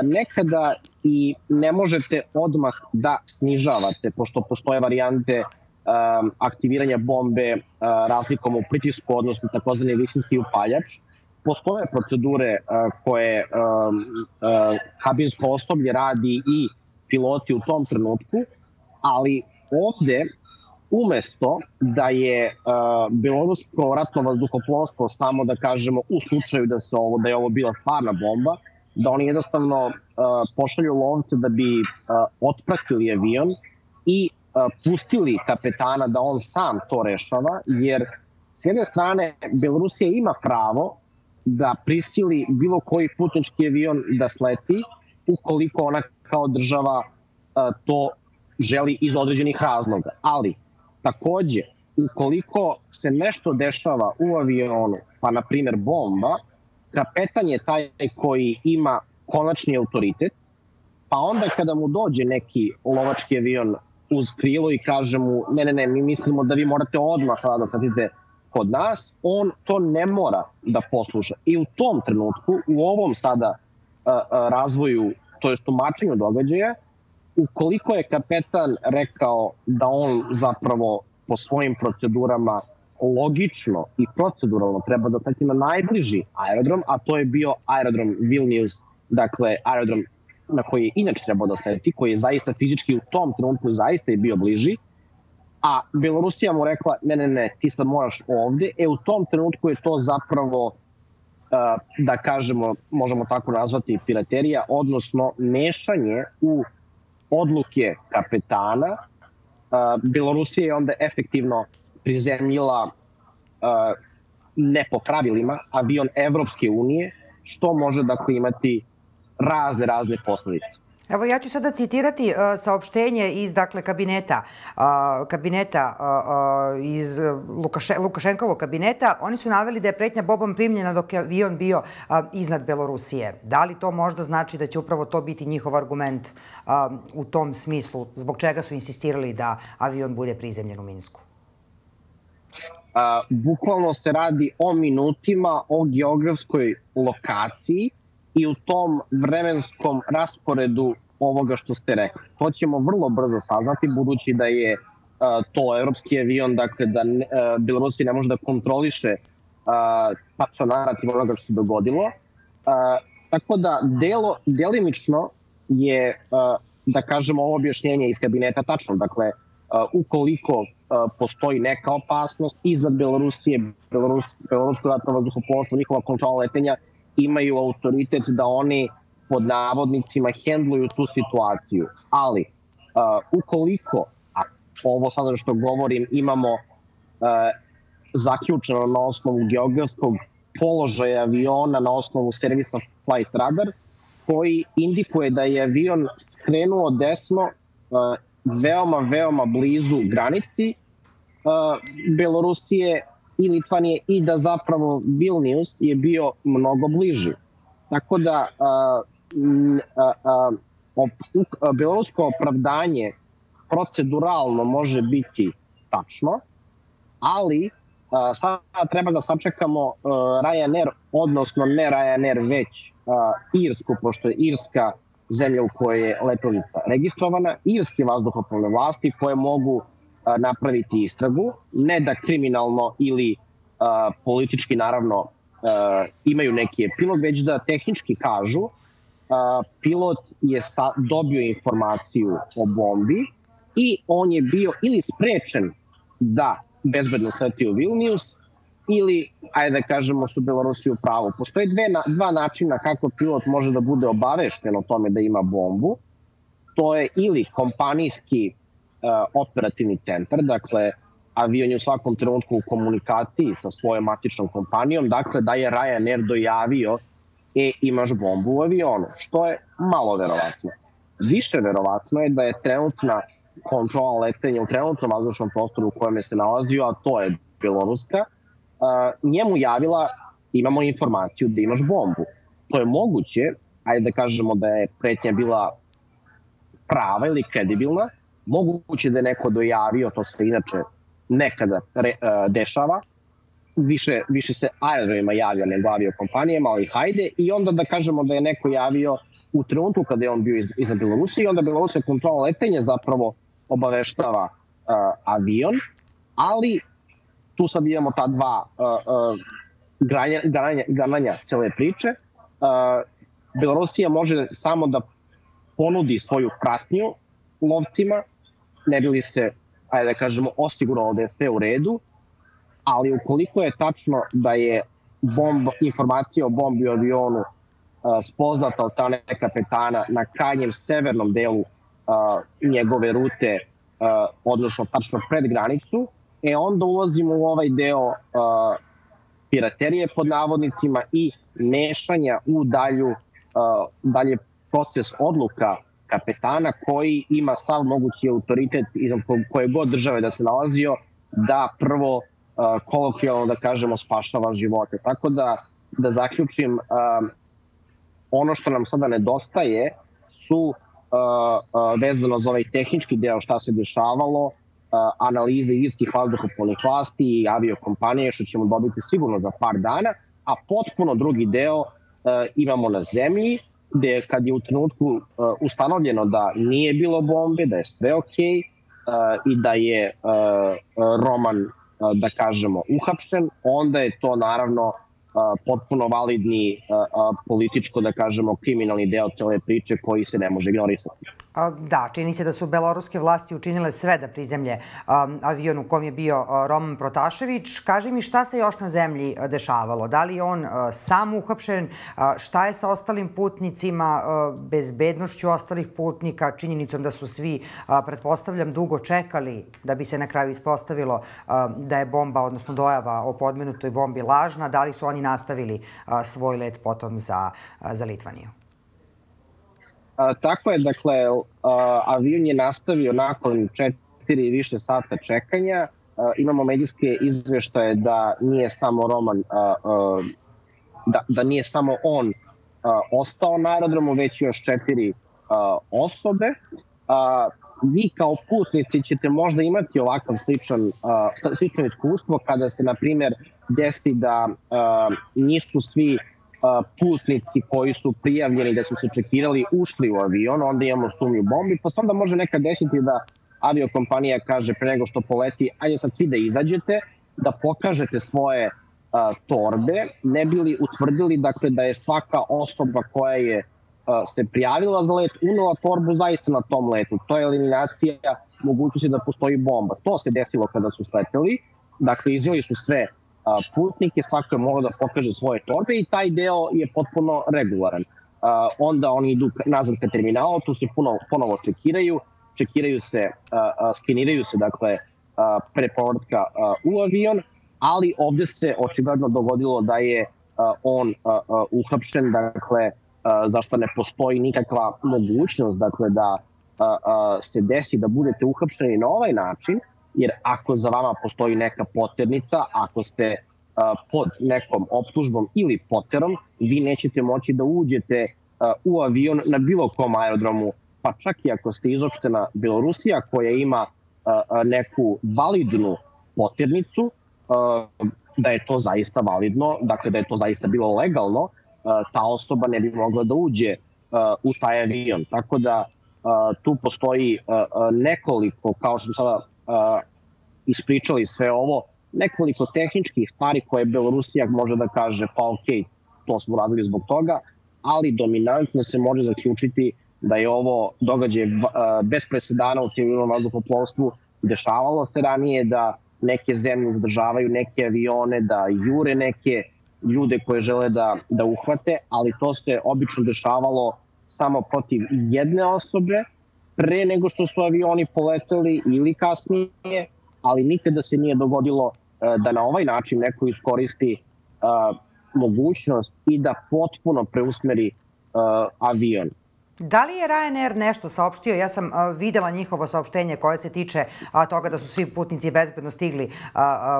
nekada i ne možete odmah da snižavate, pošto postoje varijante aktiviranja bombe razlikom u pritisku, odnosno takozvani visinski upaljač. Postoje procedure koje kabinsko osoblje radi i piloti u tom trenutku, ali ovde umesto da je uh, belorusko ratno vazduhoplovstvo samo da kažemo u slučaju da se ovo da je ovo bila stvarna bomba, da oni jednostavno uh, pošalju lovce da bi uh, otpratili avion i uh, pustili kapetana da on sam to rešava, jer s jedne strane Belorusija ima pravo da prisili bilo koji putnički avion da sleti ukoliko ona kao država uh, to želi iz određenih razloga. Ali Takođe, ukoliko se nešto dešava u avionu, pa na primer bomba, kapetan je taj koji ima konačni autoritet, pa onda kada mu dođe neki lovački avion uz krilo i kaže mu ne, ne, ne, mi mislimo da vi morate odmah sada da sadite kod nas, on to ne mora da posluša. I u tom trenutku, u ovom sada a, a, razvoju, to je tumačenju događaja, ukoliko je kapetan rekao da on zapravo po svojim procedurama logično i proceduralno treba da seti na najbliži aerodrom, a to je bio aerodrom Vilnius, dakle aerodrom na koji je inače trebao da seti, koji je zaista fizički u tom trenutku zaista je bio bliži, a Belorusija mu rekla, ne, ne, ne, ti sad moraš ovde, e u tom trenutku je to zapravo da kažemo, možemo tako nazvati piraterija, odnosno mešanje u odluke kapetana, Belorusija je onda efektivno prizemljila ne po pravilima avion Evropske unije, što može dakle imati razne, razne posledice. Evo ja ću sada citirati uh, saopštenje iz dakle kabineta uh, kabineta uh, iz Lukaše, Lukašenkovog kabineta. Oni su naveli da je pretnja bobom primljena dok je avion bio iznad Belorusije. Da li to možda znači da će upravo to biti njihov argument u tom smislu zbog čega su insistirali da avion bude prizemljen u Minsku? Bukvalno se radi o minutima, o geografskoj lokaciji i u tom vremenskom rasporedu ovoga što ste rekli. To ćemo vrlo brzo saznati, budući da je uh, to evropski avion, dakle da uh, Belorusija ne može da kontroliše uh, tačno narativ onoga što se dogodilo. Tako da delo, delimično je, da kažemo, ovo objašnjenje iz kabineta tačno. Dakle, ukoliko postoji neka opasnost iznad Belorusije, Belorus, Belorusko ratno vazduhoplovstvo, njihova kontrola letenja imaju autoritet da oni pod navodnicima hendluju tu situaciju. Ali, uh, ukoliko, a ovo sada što govorim, imamo uh, zaključeno na osnovu geografskog položaja aviona na osnovu servisa Flight Radar, koji indikuje da je avion skrenuo desno uh, veoma, veoma blizu granici uh, Belorusije i Litvanije i da zapravo Vilnius je bio mnogo bliži. Tako da uh, belorusko opravdanje proceduralno može biti tačno, ali sada treba da sačekamo Ryanair, odnosno ne Ryanair, već Irsku, pošto je Irska zemlja u kojoj je letelica registrovana, irske vazduhoplovne vlasti koje mogu napraviti istragu, ne da kriminalno ili politički naravno imaju neki epilog, već da tehnički kažu pilot je dobio informaciju o bombi i on je bio ili sprečen da bezbedno sleti u Vilnius ili, ajde da kažemo, su Belorusi u pravu. Postoje dve, dva načina kako pilot može da bude obavešten o tome da ima bombu. To je ili kompanijski operativni centar, dakle, avion je u svakom trenutku u komunikaciji sa svojom matičnom kompanijom, dakle da je Ryanair dojavio e, imaš bombu u avionu, što je malo verovatno. Više verovatno je da je trenutna kontrola letenja u trenutnom vazdušnom prostoru u kojem se nalazio, a to je Beloruska, uh, njemu javila imamo informaciju da imaš bombu. To je moguće, ajde da kažemo da je pretnja bila prava ili kredibilna, moguće da je neko dojavio, to se inače nekada re, uh, dešava, više, više se aerodromima javlja nego aviokompanijama, ali hajde, i onda da kažemo da je neko javio u trenutku kada je on bio iz, iza Belorusije, i onda Belorusija kontrola letenja zapravo obaveštava uh, avion, ali tu sad imamo ta dva uh, uh, granja, granja, grananja cele priče. Uh, Belorusija može samo da ponudi svoju pratnju lovcima, ne bi li se, ajde da kažemo, osiguralo da je sve u redu, ali ukoliko je tačno da je bomb, informacija o bombi u avionu uh, spoznata od strane kapetana na krajnjem severnom delu uh, njegove rute, uh, odnosno tačno pred granicu, e onda ulazimo u ovaj deo uh, piraterije pod navodnicima i mešanja u dalju, uh, dalje proces odluka kapetana koji ima sav mogući autoritet iz koje god države da se nalazio da prvo kolokvijalno da kažemo spaštava živote. Tako da da zaključim ono što nam sada nedostaje su vezano za ovaj tehnički deo šta se dešavalo, analize irskih vazduhopolnih vlasti i aviokompanije, što ćemo dobiti sigurno za par dana, a potpuno drugi deo imamo na zemlji, gde kad je u trenutku ustanovljeno da nije bilo bombe, da je sve okej i da je Roman, da kažemo, uhapšen, onda je to naravno potpuno validni političko, da kažemo, kriminalni deo cele priče koji se ne može ignorisati. Da, čini se da su beloruske vlasti učinile sve da prizemlje avion u kom je bio Roman Protašević. Kaži mi šta se još na zemlji dešavalo? Da li je on sam uhapšen? Šta je sa ostalim putnicima, bezbednošću ostalih putnika, činjenicom da su svi, pretpostavljam, dugo čekali da bi se na kraju ispostavilo da je bomba, odnosno dojava o podmenutoj bombi lažna? Da li su oni nastavili svoj let potom za, za Litvaniju? A, tako je, dakle, a, avion je nastavio nakon četiri i više sata čekanja. A, imamo medijske izveštaje da nije samo Roman, a, a, da, da nije samo on a, ostao na aerodromu, već još četiri a, osobe. A, vi kao putnici ćete možda imati ovakav sličan, a, slično iskustvo kada se, na primjer, desi da a, nisu svi putnici koji su prijavljeni da su se čekirali ušli u avion, onda imamo sumnju bombi, pa se onda može nekad desiti da aviokompanija kaže pre nego što poleti, ajde sad svi da izađete, da pokažete svoje a, torbe, ne bili utvrdili dakle, da je svaka osoba koja je se prijavila za let, unela torbu zaista na tom letu. To je eliminacija mogućnosti da postoji bomba. To se desilo kada su sleteli, dakle izveli su sve putnike, svako je mogao da pokaže svoje torbe i taj deo je potpuno regularan. Onda oni idu nazad ka terminalu, tu se puno, ponovo čekiraju, čekiraju se, skeniraju se, dakle, pre povratka u avion, ali ovde se očigledno dogodilo da je on uhapšen, dakle, zašto ne postoji nikakva mogućnost, dakle, da se desi da budete uhapšeni na ovaj način, jer ako za vama postoji neka poternica, ako ste pod nekom optužbom ili poterom, vi nećete moći da uđete u avion na bilo kom aerodromu, pa čak i ako ste izopštena Belorusija koja ima neku validnu poternicu, da je to zaista validno, dakle da je to zaista bilo legalno, ta osoba ne bi mogla da uđe u taj avion. Tako da tu postoji nekoliko, kao što sada ispričali sve ovo, nekoliko tehničkih stvari koje Belorusija može da kaže pa ok, to smo radili zbog toga, ali dominantno se može zaključiti da je ovo događaj bez presedana u civilnom vazduhoplovstvu. Dešavalo se ranije da neke zemlje zadržavaju neke avione, da jure neke ljude koje žele da, da uhvate, ali to se obično dešavalo samo protiv jedne osobe pre nego što su avioni poleteli ili kasnije, ali nikada se nije dogodilo e, da na ovaj način neko iskoristi uh, mogućnost i da potpuno preusmeri uh, avion. Da li je Ryanair nešto saopštio? Ja sam videla njihovo saopštenje koje se tiče toga da su svi putnici bezbedno stigli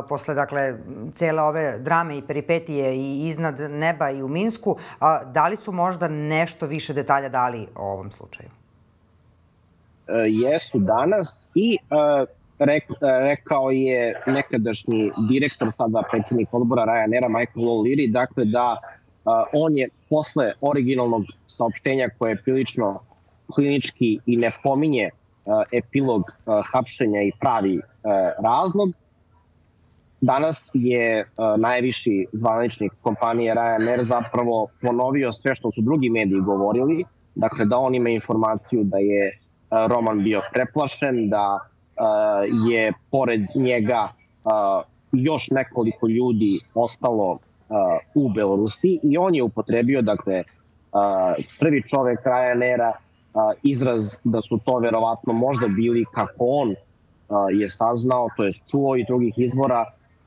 posle dakle, cele ove drame i peripetije i iznad neba i u Minsku. Da li su možda nešto više detalja dali o ovom slučaju? E, jesu danas i e, rekao je nekadašnji direktor, sada predsednik odbora Ryanaira, Michael O'Leary, dakle da on je posle originalnog saopštenja koje je prilično klinički i ne pominje epilog hapšenja i pravi razlog, danas je najviši zvaničnik kompanije Ryanair zapravo ponovio sve što su drugi mediji govorili, dakle da on ima informaciju da je Roman bio preplašen, da je pored njega još nekoliko ljudi ostalo u Belorusiji i on je upotrebio, dakle, prvi čovek Ryanaira izraz da su to verovatno možda bili kako on je saznao, to je čuo i drugih izvora,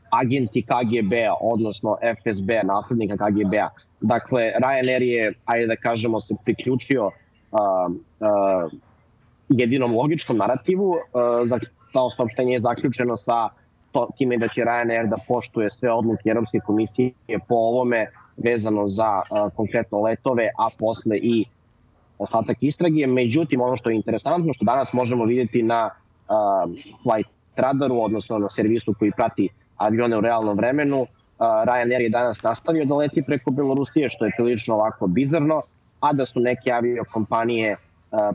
agenti KGB-a, odnosno FSB, naslednika KGB-a. Dakle, Ryanair je, ajde da kažemo, se priključio uh, uh, jedinom logičkom narativu. Uh, za, to saopštenje je zaključeno sa to, time da će Ryanair da poštuje sve odluke Europske komisije po ovome vezano za uh, konkretno letove, a posle i ostatak istrage. Međutim, ono što je interesantno, što danas možemo vidjeti na uh, flight radaru, odnosno na servisu koji prati avione u realnom vremenu, uh, Ryanair je danas nastavio da leti preko Belorusije, što je prilično ovako bizarno, a da su neke aviokompanije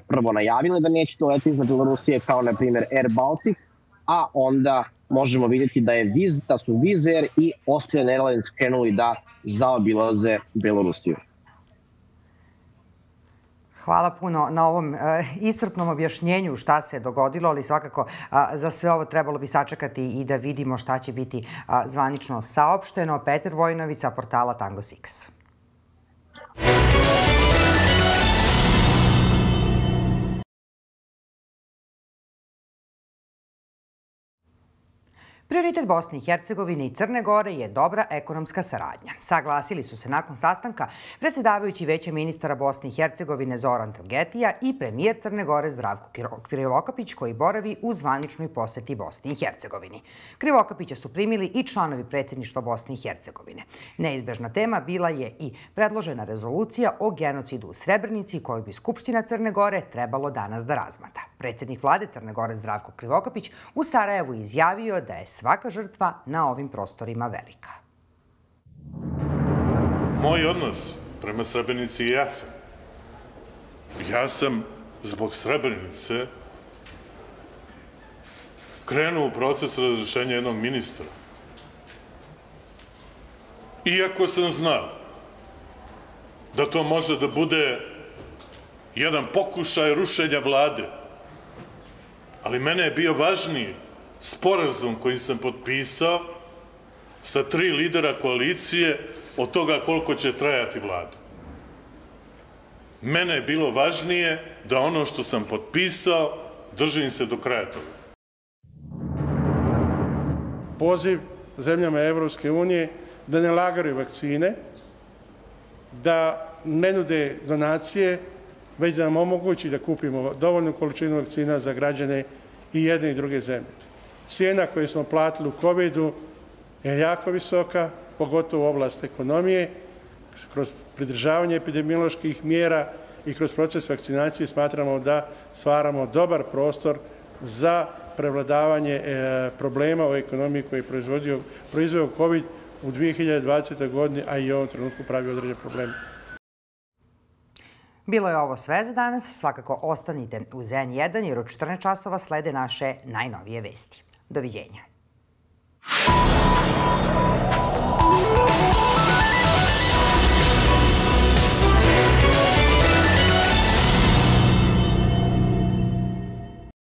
prvo najavile da neće to leti iznad Belorusije, kao na primjer Air Baltic, a onda možemo vidjeti da, je Viz, da su Vizer i Austrian Airlines krenuli da zaobilaze Belorusiju. Hvala puno na ovom e, iscrpnom objašnjenju šta se dogodilo, ali svakako za sve ovo trebalo bi sačekati i da vidimo šta će biti zvanično saopšteno. Peter Vojnovica, portala Tango 6. Prioritet Bosne i Hercegovine i Crne Gore je dobra ekonomska saradnja. Saglasili su se nakon sastanka predsjedavajući veće ministara Bosne i Hercegovine Zoran Telgetija i premijer Crne Gore Zdravko Krivokapić koji boravi u zvaničnoj poseti Bosni i Hercegovini. Krivokapića su primili i članovi predsjedništva Bosne i Hercegovine. Neizbežna tema bila je i predložena rezolucija o genocidu u Srebrnici koju bi Skupština Crne Gore trebalo danas da razmata. Predsjednik vlade Crne Gore Zdravko Krivokapić u Sarajevu izjavio da je svaka žrtva na ovim prostorima velika. Moj odnos prema Srebrenici je jasan. Ja sam zbog Srebrenice krenuo u proces razrešenja jednog ministra. Iako sam znao da to može da bude jedan pokušaj rušenja vlade, Ali mene je bio važniji sporazum koji sam potpisao sa tri lidera koalicije od toga koliko će trajati vlada. Mene je bilo važnije da ono što sam potpisao držim se do kraja toga. Poziv zemljama Evropske unije da ne lagaraju vakcine, da ne nude donacije, već da nam omogući da kupimo dovoljnu količinu vakcina za građane i jedne i druge zemlje. Cijena koju smo platili u COVID-u je jako visoka, pogotovo u oblast ekonomije, kroz pridržavanje epidemioloških mjera i kroz proces vakcinacije smatramo da stvaramo dobar prostor za prevladavanje e, problema u ekonomiji koji je proizveo COVID u 2020. godini, a i u ovom trenutku pravi određen problem. Bilo je ovo sve za danas. Svakako ostanite u N1 jer u 14 časova slede naše najnovije vesti. Doviđenja.